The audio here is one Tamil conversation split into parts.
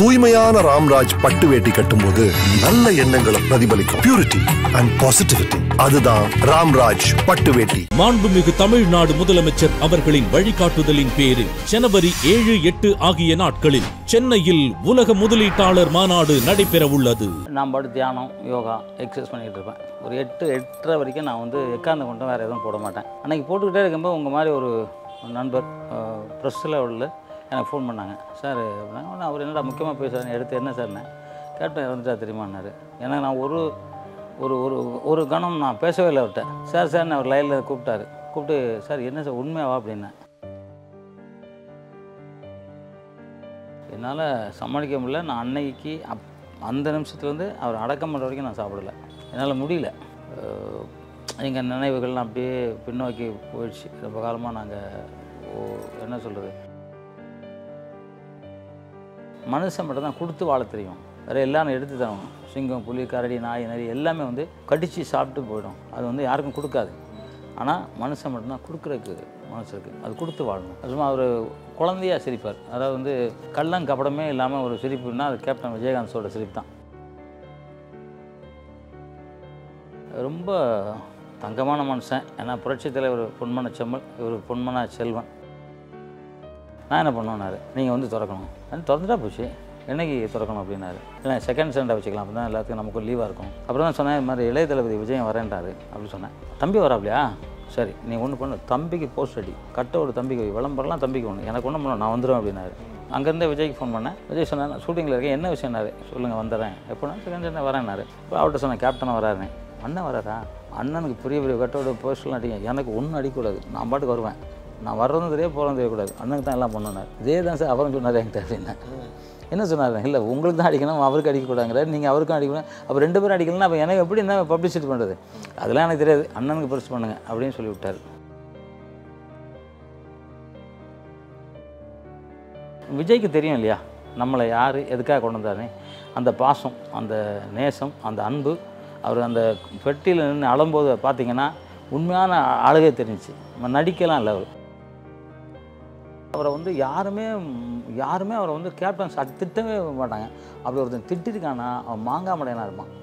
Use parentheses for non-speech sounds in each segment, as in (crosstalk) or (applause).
தூய்மையான ராம்ராஜ் பட்டு வேட்டி கட்டும்போது நல்ல எண்ணங்களை பிரதிபலிக்கும். பியூரிட்டி அண்ட் பாசிட்டிவிட்டி அதுதான் ராம்ராஜ் பட்டு வேட்டி. மாண்புமிகு தமிழ்நாடு முதலமைச்சர் அவர்களின் வழிகாட்டுதலின் பேரில் ஜனவரி ஏழு எட்டு ஆகிய நாட்களில் சென்னையில் உலக முதலீட்டாளர் மாநாடு நடைபெற உள்ளது நான் பாட்டு தியானம் யோகா எக்ஸசைஸ் பண்ணிகிட்டு இருப்பேன். ஒரு எட்டு எட்டரை வரைக்கும் நான் வந்து எக்காந்த கொண்டும் வேறு எதுவும் போட மாட்டேன். அன்றைக்கி போட்டுக்கிட்டே இருக்கும்போது உங்கள் மாதிரி ஒரு நண்பர் ப்ரெஸ்ஸில் உள்ள எனக்கு ஃபோன் பண்ணாங்க. சார் அப்படின்னா "உடனே அவர் என்னடா முக்கியமாக பேசுகிறாங்க எடுத்து என்ன சார்னே கேப்டன் இறந்துட்டா தெரியுமான்னாரு ஏன்னா நான் ஒரு ஒரு ஒரு ஒரு கணம் நான் பேசவே இல்லை அவர்கிட்ட சார் சார் அவர் லைனில் கூப்பிட்டாரு. கூப்பிட்டு சார் என்ன சார் உண்மையாவா அப்படின்னேன். என்னால் சமாளிக்க முடியல. நான் அன்னைக்கு அப் அந்த நிமிஷத்துலேருந்து அவர் அடக்கம் பண்ணுற வரைக்கும் நான் சாப்பிடல. என்னால் முடியல. எங்கள் நினைவுகள்லாம் அப்படியே பின்னோக்கி போயிடுச்சு. ரொம்ப காலமாக நாங்கள் என்ன சொல்கிறது மனுஷன் மட்டும் தான் கொடுத்து வாழ தெரியும். வேறு எல்லாம் எடுத்து தரணும். சிங்கம் புலி கரடி நாய் நரி எல்லாமே வந்து கடித்து சாப்பிட்டு போயிடும். அது வந்து யாருக்கும் கொடுக்காது. ஆனால் மனுஷன் மட்டும்தான் கொடுக்குறதுக்கு மனுஷருக்கு அது கொடுத்து வாழணும். அது சும்மா அவர் குழந்தையாக சிரிப்பார். அதாவது வந்து கள்ளம் கபடமே இல்லாமல் ஒரு சிரிப்புன்னா அது கேப்டன் விஜயகாந்தோட சிரிப்பு தான் ரொம்ப தங்கமான மனுஷன். ஏன்னா புரட்சித் தலைவர் பொன்மன செம்மல் இவர் பொன்மன செல்வன். நான் என்ன பண்ணுவேன்னாரு? நீங்கள் வந்து திறக்கணும். அது திறந்துட்டா போச்சு. என்னைக்கு திறக்கணும் அப்படின்னாரு. இல்லை செகண்ட் ஸ்டாண்டாக வச்சுக்கலாம். அப்போ தான் எல்லாத்துக்கும் நமக்கு லீவாக இருக்கும். அப்புறம் தான் சொன்னேன் இது மாதிரி இளைய தளபதி விஜயம் வரேன்ட்டாரு அப்படின்னு சொன்னேன். தம்பி வராப்லையா? சரி நீ ஒன்று பண்ணு. தம்பிக்கு போஸ்ட் அடி கட்ட ஒரு தம்பிக்கு விளம்பரம்லாம் தம்பிக்கு ஒன்று எனக்கு ஒன்றும் பண்ண நான் வந்துடுவேன் அப்படின்னாரு. அங்கேருந்தே விஜய்க்கு ஃபோன் பண்ணேன். விஜய் சொன்னேன் ஷூட்டிங்கில் இருக்கேன். என்ன விஷயம்னாரு? சொல்லுங்கள் வந்துடுறேன். எப்போனா செகண்ட் ஸ்டாண்ட் வரேன்னாரு. இப்போ அவர்கிட்ட சொன்னேன் கேப்டனாக வராருன்னு. அண்ணன் வராதா அண்ணனுக்கு பெரிய பெரிய கட்டோட போஸ்ட்லாம் அடிங்க. எனக்கு ஒன்றும் அடிக்கக்கூடாது. நான் பாட்டுக்கு வருவேன். நான் வர்றதும் தெரிய போகிறதும் தெரியக்கூடாது. அண்ணனுக்கு தான் எல்லாம் பண்ணணும் இதே தான் சார் அவரும் சொன்னார் என்கிட்ட அப்படின்னா. என்ன சொன்னார்? இல்லை உங்களுக்கு தான் அடிக்கணும் அவருக்கு அடிக்கக்கூடாங்கிறார் நீங்கள் அவருக்கும் அடிக்கணும் அப்போ ரெண்டு பேரும் அடிக்கலன்னா அப்போ எனக்கு எப்படி என்ன பப்ளிசிட்டி பண்ணுறது அதெல்லாம் எனக்கு தெரியாது. அண்ணனுக்கு பரிசு பண்ணுங்க அப்படின்னு சொல்லிவிட்டார் விஜய்க்கு தெரியும் இல்லையா? நம்மளை யார் எதுக்காக கொண்டு வந்தாருன்னு அந்த பாசம் அந்த நேசம் அந்த அன்பு அவர் அந்த பெட்டியில் நின்று அழும்போது பார்த்தீங்கன்னா உண்மையான அழகே தெரிஞ்சுச்சு. நம்ம நடிக்கலாம் இல்லை அவர். அவரை வந்து யாருமே யாருமே அவரை வந்து கேப்டன் ச திட்டவே மாட்டாங்க. அப்படி ஒருத்தன் திட்டிருக்கானா அவன் மாங்காமடையனாக இருப்பான்.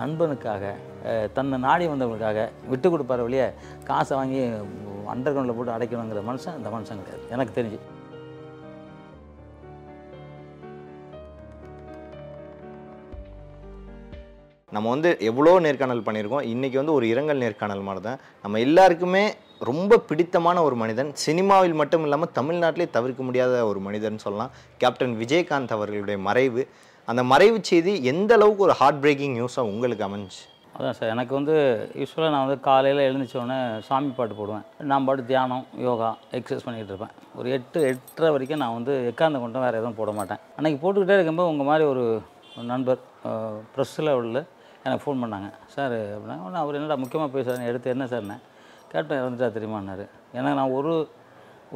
நண்பனுக்காக தன்னை நாடி வந்தவனுக்காக விட்டு கொடுப்பாரு வழியே காசை வாங்கி அண்டர் கிரவுண்டில் போட்டு அடைக்கணுங்கிற மனுஷன் இந்த மனுஷன் கிடையாது. எனக்கு தெரிஞ்சு. நம்ம வந்து எவ்வளோ நேர்காணல் பண்ணியிருக்கோம் இன்றைக்கி வந்து ஒரு இரங்கல் நேர்காணல் மாதிரி தான். நம்ம எல்லாருக்குமே ரொம்ப பிடித்தமான ஒரு மனிதன். சினிமாவில் மட்டும் இல்லாமல் தமிழ்நாட்டிலே தவிர்க்க முடியாத ஒரு மனிதன் சொல்லலாம். கேப்டன் விஜயகாந்த் அவர்களுடைய மறைவு. அந்த மறைவு செய்தி எந்த அளவுக்கு ஒரு ஹார்ட் பிரேக்கிங் நியூஸாக உங்களுக்கு அமைஞ்சு? அதான் சார் எனக்கு வந்து யூஸ்வலாக நான் வந்து காலையில் எழுந்திரிச்சோடனே சாமி பாட்டு போடுவேன். நான் பாட்டு தியானம் யோகா எக்ஸசைஸ் பண்ணிகிட்டு இருப்பேன். ஒரு எட்டு எட்டரை வரைக்கும் நான் வந்து எக்காந்த கொண்டும் வேறு எதுவும் போட மாட்டேன். அன்றைக்கி போட்டுக்கிட்டே இருக்கும்போது உங்கள் மாதிரி ஒரு நண்பர் ப்ரெஸ்ஸில் உள்ள எனக்கு ஃபோன் பண்ணாங்க. சார் அப்படின்னா உடனே அவர் என்னடா முக்கியமாக பேசுகிறேன் எடுத்து என்ன சார்னே கேப்டன் இறந்துட்டா தெரியுமான்னாரு. ஏன்னா நான் ஒரு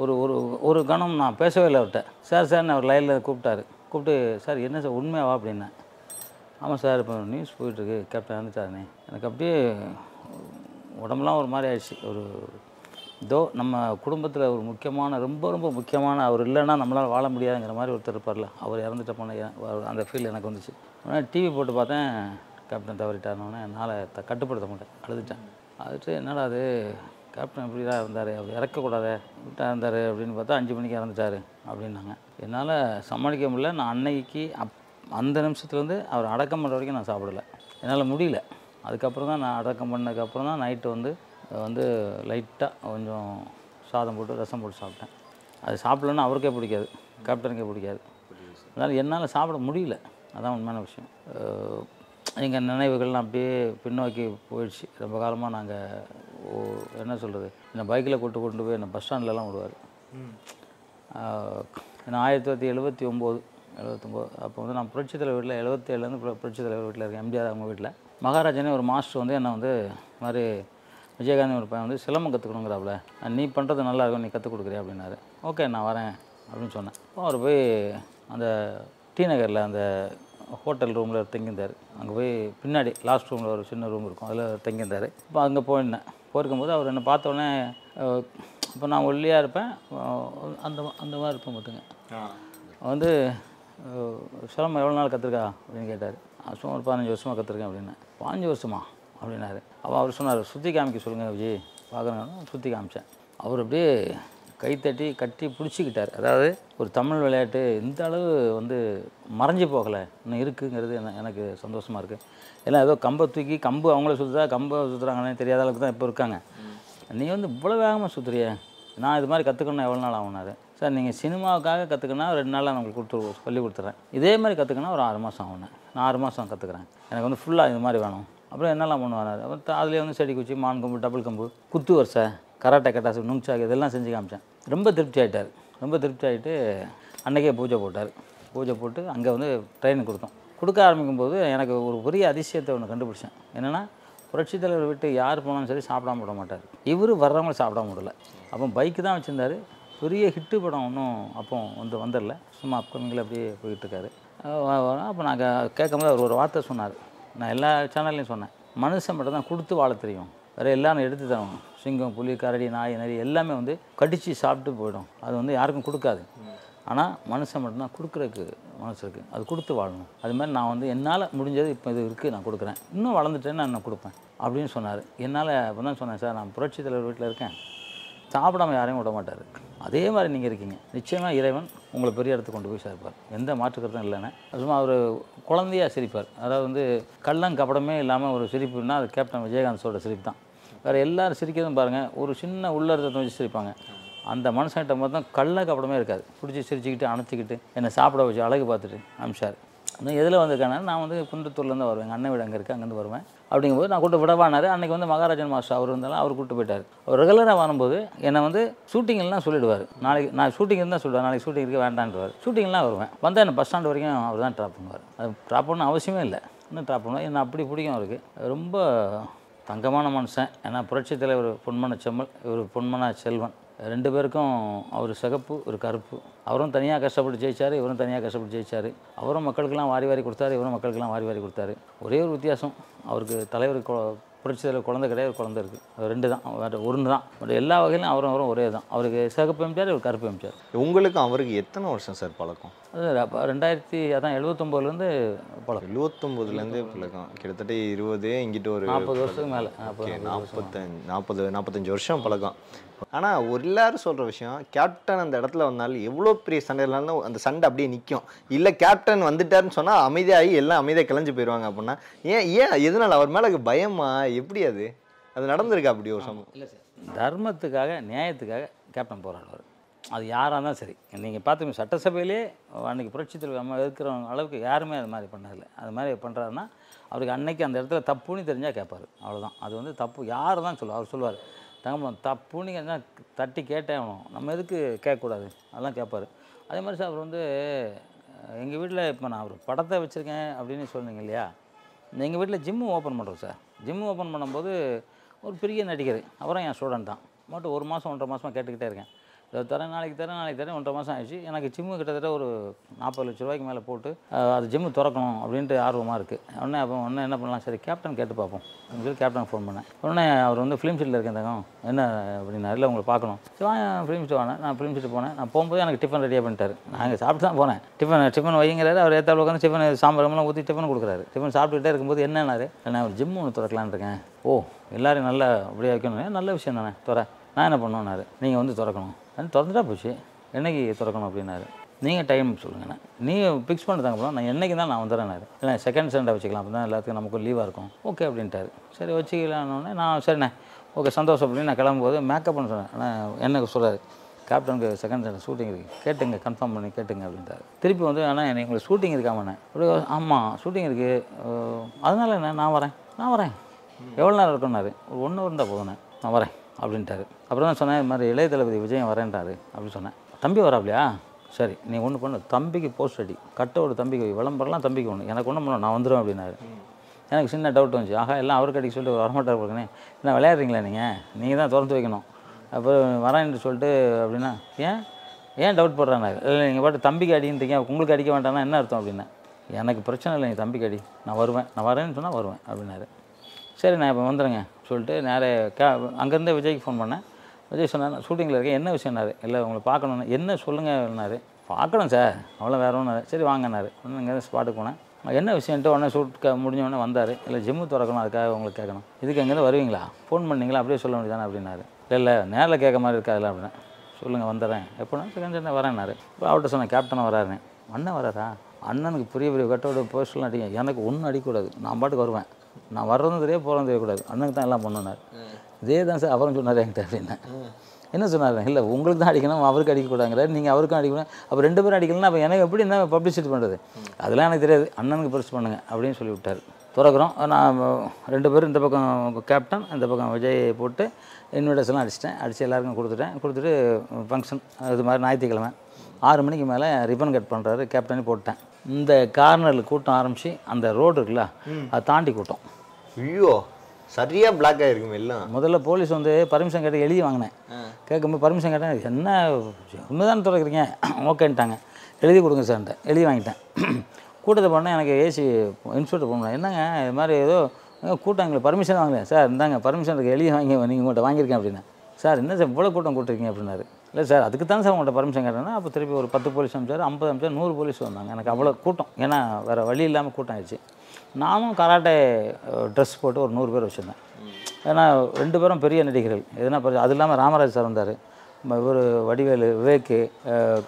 ஒரு ஒரு ஒரு கணம் நான் பேசவே இல்லை அவர்கிட்ட. சார் சார் அவர் லைனில் கூப்பிட்டாரு. கூப்பிட்டு சார் என்ன சார் உண்மையாவா? அப்படின்னேன் ஆமாம் சார் இப்போ நியூஸ் போயிட்டுருக்கு. கேப்டன் இறந்துட்டாருனே எனக்கு அப்படியே உடம்புலாம் ஒரு மாதிரி ஆயிடுச்சு. ஒரு இதோ நம்ம குடும்பத்தில் ஒரு முக்கியமான ரொம்ப ரொம்ப முக்கியமான அவர் இல்லைன்னா நம்மளால் வாழ முடியாதுங்கிற மாதிரி ஒருத்தர் இருப்பார்ல. அவர் இறந்துட்ட போன அந்த ஃபீல் எனக்கு வந்துச்சு. உடனே டிவி போட்டு பார்த்தேன் கேப்டன் தவறிட்டாருன்னு என்னால் கட்டுப்படுத்த மாட்டேன் அழுதுட்டேன். அதுட்டு என்னடா அது கேப்டன் இப்படி தான் இருந்தார்? அவர் இறக்கக்கூடாதே விட்டா இருந்தார் அப்படின்னு பார்த்தா அஞ்சு மணிக்கு இறந்துட்டார் அப்படின்னாங்க. என்னால் சமாளிக்க முடியல. நான் அன்னைக்கு அப் அந்த நிமிஷத்துலேருந்து அவர் அடக்கம் பண்ணுற வரைக்கும் நான் சாப்பிடல. என்னால் முடியல. அதுக்கப்புறம் தான் நான் அடக்கம் பண்ணதுக்கப்புறம் தான் நைட்டு வந்து வந்து லைட்டாக கொஞ்சம் சாதம் போட்டு ரசம் போட்டு சாப்பிட்டேன். அது சாப்பிடலன்னா அவருக்கே பிடிக்காது. கேப்டனுக்கே பிடிக்காது. அதனால் என்னால் சாப்பிட முடியல. அதான் உண்மையான விஷயம். எங்கள் நினைவுகள்லாம் அப்படியே பின்னோக்கி போயிடுச்சு. ரொம்ப காலமாக நாங்கள் என்ன சொல்கிறது என்னை பைக்கில் கூட்டு கொண்டு போய் என்னை பஸ் ஸ்டாண்ட்லலாம் விடுவார். நான் ஆயிரத்தி தொள்ளாயிரத்தி எழுபத்தி ஒம்பது எழுபத்தொம்போது அப்போ வந்து நான் புரட்சித் தலைவர் வீட்டில் எழுபத்தேழுலேருந்து புரட்சித் தலைவர் வீட்டில் இருக்கேன் எம்ஜிஆர் அவங்க வீட்டில். மகாராஜனே ஒரு மாஸ்டர் வந்து என்னை வந்து இந்த மாதிரி விஜயகாந்த் ஒரு பையன் வந்து சிலம்பம் கற்றுக்கணுங்கிறாப்புல நீ பண்ணுறது நல்லா இருக்கும் நீ கற்றுக் கொடுக்குறியா அப்படின்னாரு. ஓகே நான் வரேன் அப்படின்னு சொன்னேன். அவர் போய் அந்த டி நகரில் அந்த ஹோட்டல் ரூமில் தங்கியிருந்தார். அங்கே போய் பின்னாடி லாஸ்ட் ரூமில் ஒரு சின்ன ரூம் இருக்கும். அதில் தங்கியிருந்தார். இப்போ அங்கே போயிருந்தேன். போயிருக்கும்போது அவர் என்னை பார்த்த உடனே இப்போ நான் ஒல்லியாக இருப்பேன். அந்த அந்த மாதிரி இருப்பேன் பார்த்துங்க. வந்து சிலம்பம் எவ்வளோ நாள் கற்றுருக்கா? அப்படின்னு கேட்டார். சும்மா ஒரு பதினஞ்சு வருஷமாக கற்றுருக்கேன். அப்படின்னேன். பதினஞ்சு வருஷமா? அப்படின்னாரு. அப்போ அவர் சொன்னார் சுற்றி காமிக்க சொல்லுங்கள் விஜய். பார்க்குறேன் சுற்றி காமிச்சேன். அவர் அப்படியே கைத்தட்டி கட்டி பிடிச்சிக்கிட்டார். அதாவது ஒரு தமிழ் விளையாட்டு இந்த அளவு வந்து மறைஞ்சு போகலை. இன்னும் இருக்குங்கிறது எனக்கு சந்தோஷமாக இருக்குது ஏன்னா ஏதோ கம்பை தூக்கி கம்பு அவங்கள சுற்றுதா கம்பை சுற்றுறாங்கன்னு தெரியாத அளவுக்கு தான் இப்போ இருக்காங்க. நீ வந்து இவ்வளோ வேகமாக சுற்றுறிய நான் இது மாதிரி கற்றுக்கணும் எவ்வளோ நாள் ஆகுனாரு சார் நீங்கள் சினிமாவுக்காக கற்றுக்கினா ரெண்டு நாளில் நான் உங்களுக்கு கொடுத்து சொல்லி கொடுத்துட்றேன் இதே மாதிரி கற்றுக்கினா ஒரு ஆறு மாதம் ஆகுனேன் நான் ஆறு மாதம் கற்றுக்குறேன் எனக்கு வந்து ஃபுல்லாக இது மாதிரி வேணும். அப்புறம் என்னெல்லாம் பண்ணுவார்? அப்புறம் அதுலேயே வந்து செடி குச்சி மான் கம்பு டபுள் கம்பு குத்து வரிசை. கராட்டை கட்டாசு நுங்சாக்கு இதெல்லாம் செஞ்சு காமிச்சேன். ரொம்ப திருப்தி ஆகிட்டார் ரொம்ப திருப்தி ஆகிட்டு அன்றைக்கே பூஜை போட்டார். பூஜை போட்டு அங்கே வந்து ட்ரைனிங் கொடுத்தோம். கொடுக்க ஆரம்பிக்கும் போது எனக்கு ஒரு பெரிய அதிசயத்தை ஒன்று கண்டுபிடிச்சேன். என்னென்னா புரட்சி தலைவர் விட்டு யார் போனாலும் சரி சாப்பிடாம விட மாட்டார். இவர் வர்றவங்கள சாப்பிடாம விடல. அப்போ பைக்கு தான் வச்சுருந்தாரு. பெரிய ஹிட்டு படம் ஒன்றும் அப்போ வந்து வந்துடல சும்மா அப்கமிங்கில் அப்படியே போயிட்டுருக்காரு அப்போ நாங்கள் கேட்கும்போது அவர் ஒரு வார்த்தை சொன்னார். நான் எல்லா சேனல்லையும் சொன்னேன். மனுஷன் மட்டும் தான் கொடுத்து வாழ தெரியும். வேறு எல்லாரும் எடுத்து தரும் சிங்கம் புலி கரடி நாய் நரி எல்லாமே வந்து கடித்து சாப்பிட்டு போயிடும். அது வந்து யாருக்கும் கொடுக்காது. ஆனால் மனுஷன் மட்டும்தான் கொடுக்குறதுக்கு மனசு இருக்குது அது கொடுத்து வாழணும். அது மாதிரி நான் வந்து என்னால் முடிஞ்சது இப்போ இது இருக்குது நான் கொடுக்குறேன். இன்னும் வளர்ந்துட்டேன்னு நான் கொடுப்பேன் அப்படின்னு சொன்னார். என்னால் இப்போ தான் சொன்னேன் சார் நான் புரட்சி தலைவர் வீட்டில் இருக்கேன். சாப்பிடாம யாரையும் விட மாட்டார். அதே மாதிரி நீங்கள் இருக்கீங்க. நிச்சயமாக இறைவன் உங்களை பெரிய இடத்துக்கு கொண்டு போய் சேர்ப்பார். எந்த மாற்று கருத்தும் இல்லைன்னு. சும்மா அவர் குழந்தையா சிரிப்பார். அதாவது வந்து கள்ளம் கபடமே இல்லாமல் ஒரு சிரிப்புன்னா அது கேப்டன் விஜயகாந்தோட சிரிப்பு தான். வேறு எல்லாரும் சிரிக்கிறதும் பாருங்கள் ஒரு சின்ன உள்ளர்த்தத்தை வச்சு சிரிப்பாங்க. அந்த மனுஷன்கிட்ட மொத்தம் கள்ள கப்படமே இருக்காது. பிடிச்சி சிரிச்சுக்கிட்டு அணைச்சிக்கிட்டு என்னை சாப்பிட வச்சு அழகு பார்த்துட்டு அமிச்சார் இன்னும் எதில் வந்திருக்கானா நான் வந்து குன்றத்தூர்லேருந்து வருவேன். எங்கள் அண்ணன் வீடு அங்கே இருக்குது அங்கேருந்து வருவேன். அப்படிங்கும்போது நான் கூப்பிட்டு விடவானார். அன்றைக்கி வந்து மகாராஜன் மாஸ்டர் அவர் இருந்தாலும் அவர் கூட்டு போயிட்டார். அவர் ரெகுலராக வரும்போது என்னை வந்து ஷூட்டிங்லாம் சொல்லிடுவார். நாளைக்கு நான் ஷூட்டிங் இருந்தால் சொல்லுவார். நாளைக்கு ஷூட்டிங் இருக்க வேண்டான்டுவார் ஷூட்டிங்லாம் வருவேன். வந்தால் என்ன பஸ் ஸ்டாண்ட் வரைக்கும் அவர் தான் ட்ராப் பண்ணுவார். அது ட்ராப் பண்ண அவசியமே இல்லை. இன்னும் ட்ராப் பண்ணுவேன் என்ன அப்படி பிடிக்கும் அவருக்கு. ரொம்ப தங்கமான மனுஷன். ஏன்னா புரட்சித் தலைவர் பொன்மன செம்மல் இவர் பொன்மன செல்வன். ரெண்டு பேருக்கும் அவர் சிகப்பு ஒரு கருப்பு. அவரும் தனியாக கஷ்டப்பட்டு ஜெயிச்சார் இவரும் தனியாக கஷ்டப்பட்டு ஜெயிச்சார். அவரும் மக்களுக்கெல்லாம் வாரி வாரி கொடுத்தாரு இவரும் மக்களுக்கெல்லாம் வாரி வாரி கொடுத்தாரு. ஒரே ஒரு வித்தியாசம். அவருக்கு தலைவர் தலைவர் குழந்தை கிடையாது குழந்தை இருக்குது அது ரெண்டு தான். வேறு ஒன்று தான். பட் எல்லா வகையிலும் அவரும் அவரும் ஒரே தான். அவருக்கு சிகப்பு எம்ஜிஆர் இவர் கருப்பு எம்ஜிஆர். உங்களுக்கும் அவருக்கு எத்தனை வருஷம் சார் பழக்கம்? அது அப்ப ரெண்டாயிரத்தி அதான் எழுபத்தொம்போதுலேருந்து பழக்கம். எழுபத்தொம்போதுலேருந்தே பழக்கம். கிட்டத்தட்ட இருபது இங்கிட்ட ஒரு நாற்பது வருஷத்துக்கு மேலே. நாற்பத்தஞ்சு நாற்பது நாற்பத்தஞ்சு வருஷம் பழக்கம். ஆனால் ஒரு எல்லாரும் சொல்கிற விஷயம் கேப்டன் அந்த இடத்துல வந்தாலும் எவ்வளோ பெரிய சண்டை இருந்தாலும் அந்த சண்டை அப்படியே நிற்கும் இல்லை கேப்டன் வந்துட்டாருன்னு சொன்னால் அமைதியாகி எல்லாம் அமைதியாக கிளஞ்சு போயிடுவாங்க அப்படின்னா ஏன் ஏன் எதனால? அவர் மேலே பயமா? எப்படி அது? அது நடந்திருக்கா அப்படி ஒரு சம்பவம்? இல்லை சார். தர்மத்துக்காக நியாயத்துக்காக கேப்டன் போராடுவார். அது யாராக இருந்தாலும் சரி. நீங்கள் பார்த்துங்க சட்டசபையிலே அன்றைக்கி புரட்சித் தலைவர் இருக்கிறவங்க அளவுக்கு யாருமே அது மாதிரி பண்ணதில்லை. அது மாதிரி பண்ணுறாருன்னா அவருக்கு அன்னைக்கு அந்த இடத்துல தப்புன்னு தெரிஞ்சால் கேட்பார். அவ்வளவுதான். அது வந்து தப்பு. யார் தான் சொல்லுவார் அவர் சொல்லுவார் தங்கம்பலம் தப்புன்னு என்ன தட்டி கேட்டே ஆகணும் நம்ம எதுக்கு கேட்கக்கூடாது? அதெல்லாம் கேட்பார். அதே மாதிரி சார் அவர் வந்து எங்கள் வீட்டில் இப்போ நான் அவர் படத்தை வச்சுருக்கேன் அப்படின்னு சொன்னீங்க இல்லையா? எங்கள் வீட்டில் ஜிம்மு ஓப்பன் பண்ணுறோம் சார். ஜிம்மு ஓப்பன் பண்ணும்போது ஒரு பெரிய நடிகர் அவரும் என் ஸ்டூடெண்ட் தான். மட்டும் ஒரு மாதம் ஒன்றரை மாதமாக கேட்டுக்கிட்டே இருக்கேன். தரேன் நாளைக்கு தரேன் நாளைக்கு தரேன் ஒன்றரை மாதம் ஆயிடுச்சு. எனக்கு ஜிம்மு கிட்டத்தட்ட ஒரு நாற்பது லட்ச ரூபாய்க்கு மேலே போட்டு அது ஜிம்மு திறக்கணும் அப்படின்ட்டு ஆர்வமாக இருக்குது உடனே அப்போ உடனே என்ன பண்ணலாம்? சரி கேப்டன் கேட்டு பார்ப்போம். அப்படின்னு சொல்லி கேப்டன் ஃபோன் பண்ணேன். உடனே அவர் வந்து ஃபிலிம் ஷீட்டில் இருக்கேன் தங்கம். என்ன அப்படின்னா இல்லை உங்களை பார்க்கணும். சரி வாங்க ஃபிலிம் ஷீட் வாங்க. நான் ஃபிலிம் ஷீட் போனேன். நான் போகும்போது எனக்கு டிஃபன் ரெடியாக பண்ணிட்டாரு. நாங்கள் சாப்பிட்டு தான் போனேன். டிஃபன் டிஃபன் வைங்கிறாரு அவர் ஏற்றாவில் உட்காந்து டிஃபன் சாம்பாரெல்லாம் ஊற்றி டிஃபன் கொடுக்குறாரு. டிஃபன் சாப்பிட்டுக்கிட்டே இருக்கும்போது என்னன்னாரு நான் ஒரு ஜிம் ஒன்று திறக்கலான்னு இருக்கேன். ஓ எல்லோரும் நல்லா அப்படியே வைக்கணும் நல்ல விஷயம் தானே துறை. நான் என்ன பண்ணுவேன்னாரு நீங்கள் வந்து திறக்கணும். அது திறந்துட்டா போச்சு. என்னைக்கு திறக்கணும் அப்படின்னாரு. நீங்கள் டைம் சொல்லுங்கண்ணே. நீங்கள் ஃபிக்ஸ் பண்ணிட்டாங்க அப்புறம் நான் என்னைக்கு தான் நான் வந்துடுறேன்னாரு இல்லை செகண்ட் சண்டே வச்சுக்கலாம். அப்போ தான் எல்லாத்துக்கும் நமக்கு லீவாக இருக்கும். ஓகே அப்படின்ட்டாரு. சரி வச்சுக்கலான்னொடனே நான் சரிண்ணே ஓகே சந்தோஷம் அப்படின்னு நான் கிளம்பும்போது மேக்கப் பண்ண சொன்னேன். ஆனால் எனக்கு சொல்கிறாரு கேப்டனுக்கு செகண்ட் சண்டே ஷூட்டிங் இருக்குது கேட்டுங்க கன்ஃபார்ம் பண்ணி கேட்டுங்க அப்படின்ட்டாரு. திருப்பி வந்து ஆனால் எனக்கு உங்களுக்கு ஷூட்டிங் இருக்காமண்ணே ஆமாம் ஷூட்டிங் இருக்குது அதனால என்ன? நான் வரேன். நான் வரேன். எவ்வளோ நேரம் இருக்குன்னாரு ஒரு ஒன்று இருந்தால் போதுண்ணே நான் வரேன். அப்படின்ட்டாரு. அப்புறம் தான் சொன்னேன் இது மாதிரி இளைய தளபதி விஜயம் வரேன்ட்டாரு அப்படின்னு சொன்னேன். தம்பி வராப்லையா? சரி நீ ஒன்று பண்ணு. தம்பிக்கு போஸ்ட் அடி கட்டோட தம்பிக்கு விளம்பரம்லாம் தம்பிக்கு ஒன்று எனக்கு ஒன்றும் பண்ண நான் வந்துடுவேன் அப்படின்னாரு. எனக்கு சின்ன டவுட் வந்துச்சு. ஆகா எல்லாம் அவருக்கு அடிக்க சொல்லிட்டு வரமாட்டார் போகிறேனே என்ன விளையாடுறீங்களா நீங்கள் நீங்கள் தான் திறந்து வைக்கணும். அப்புறம் வரேன்னு சொல்லிட்டு அப்படின்னா ஏன்? ஏன் டவுட் போடுறாங்க? இல்லை நீங்கள் பாட்டு தம்பிக்கு அடின்றீங்க. உங்களுக்கு அடிக்க வேண்டாம்னா என்ன அர்த்தம்? அப்படின்னா எனக்கு பிரச்சனை இல்லை நீ தம்பிக்கு அடி. நான் வருவேன். நான் வரேன்னு சொன்னால் வருவேன் அப்படின்னாரு. சரி நான் இப்போ வந்துடுங்க சொல்லிட்டு நேரே கே அங்கேருந்தே விஜய்க்கு ஃபோன் பண்ணேன். விஜய் சொன்னார் ஷூட்டிங்கில் இருக்கேன். என்ன விஷயம்னாரு இல்லை உங்களை பார்க்கணுன்னு என்ன சொல்லுங்கன்னாரு பார்க்கணும் சார். அவ்வளோ வேற ஒன்றும் சரி வாங்கினாரு ஒன்று இங்கே ஸ்பாட்டுக்கு போனேன். என்ன விஷயம்ட்டு உடனே ஷூட் முடிஞ்ச உடனே வந்தார். இல்லை ஜிம்மு திறக்கணும். அதுக்காக உங்களுக்கு கேட்கணும். இதுக்கு எங்கேருந்து வருவீங்களா? ஃபோன் பண்ணீங்களா? அப்படியே சொல்ல வேண்டியதானே அப்படின்னாரு. இல்லை இல்லை. நேரில் கேட்க மாதிரி இருக்காதுல்ல அப்படின்னா சொல்லுங்கள் வந்துடுறேன். எப்போனா? செகண்ட் என்ன வரேன்னாரு இப்போ அவர்கிட்ட சொன்னேன் கேப்டனை வராருன்னு. அண்ணன் வராரா? அண்ணனுக்கு பெரிய பெரிய கட்டோட போஸ்ட்லாம் அடிங்க எனக்கு ஒன்றும் அடிக்கக்கூடாது. நான் பாட்டுக்கு வருவேன். நான் வர்றதும் தெரியாது போகிறதும் தெரியக்கூடாது அண்ணனுக்கு தான் எல்லாம் பண்ணுனார். இதே தான் சார் அப்புறம் சொன்னார் என்கிட்ட அப்படின்னேன் என்ன சொன்னார்? இல்லை உங்களுக்கு தான் அடிக்கணும் அவருக்கு அடிக்கக்கூடாங்கிறாரு நீங்கள் அவருக்கும் அடிக்கணும் அப்போ ரெண்டு பேரும் அடிக்கலன்னா அப்போ எனக்கு எப்படி என்ன பப்ளிசிட்டி பண்ணுறது அதெல்லாம் எனக்கு தெரியாது. அண்ணனுக்கு பரிசு பண்ணுங்க அப்படின்னு சொல்லி விட்டார் திறக்கிறோம். நான் ரெண்டு பேரும் இந்த பக்கம் கேப்டன் இந்த பக்கம் விஜய் போட்டு இன்விடேஷன்லாம் அடிச்சிட்டேன். அடித்து எல்லாருக்கும் கொடுத்துட்டேன். கொடுத்துட்டு ஃபங்க்ஷன் இது மாதிரி ஞாயிற்றுக்கிழமை ஆறு மணிக்கு மேலே ரிப்பன் கட் பண்ணுறாரு கேப்டனே போட்டேன். இந்த கார்னரில் கூட்டம் ஆரம்பித்து அந்த ரோடு இருக்குல்ல அதை தாண்டி கூட்டம். ஐயோ சரியா பிளாக் ஆயிருக்கும் எல்லாம். முதல்ல போலீஸ் வந்து பர்மிஷன் கேட்டு எழுதி வாங்கினேன். கேட்கும்போது பர்மிஷன் கேட்டேன் என்ன உண்மைதான் திறக்கிறீங்க? ஓகேன்ட்டாங்க. எழுதி கொடுங்க சார்ன்ட்டு எழுதி வாங்கிட்டேன். (clears throat) கூட்டத்தை பண்ண எனக்கு ஏசி இன்ஸ்பெக்டர் போகணும் என்னங்க இது மாதிரி ஏதோ கூட்டம் எங்களுக்கு பர்மிஷன் வாங்கல. சார் இந்தாங்க பர்மிஷன் இருக்கு எழுதி வாங்கி நீங்கள் உங்கள்கிட்ட வாங்கியிருக்கேன் அப்படின்னா சார் என்ன சார் இவ்வளோ கூட்டம் கூட்டிருக்கீங்க அப்படின்னாரு. இல்லை சார் அதுக்கு தான் சார் உங்கள்கிட்ட பர்மிஷன் கேட்டேன்னா அப்போ திருப்பி ஒரு பத்து போலீஸ் அமிச்சார் ஐம்பது அமிச்சார் நூறு போலீஸ் வந்தாங்க. எனக்கு அவ்வளோ கூட்டம். ஏன்னா வேறு வழி இல்லாமல் கூட்டம் ஆயிடுச்சு நானும் கராட்டே ட்ரெஸ் போட்டு ஒரு நூறு பேர் வச்சுருந்தேன். ஏன்னா ரெண்டு பேரும் பெரிய நடிகர்கள். எதுனா பெரிய அது இல்லாமல் ராமராஜ் சார் வந்தார். இவர் வடிவேலு விவேக்கு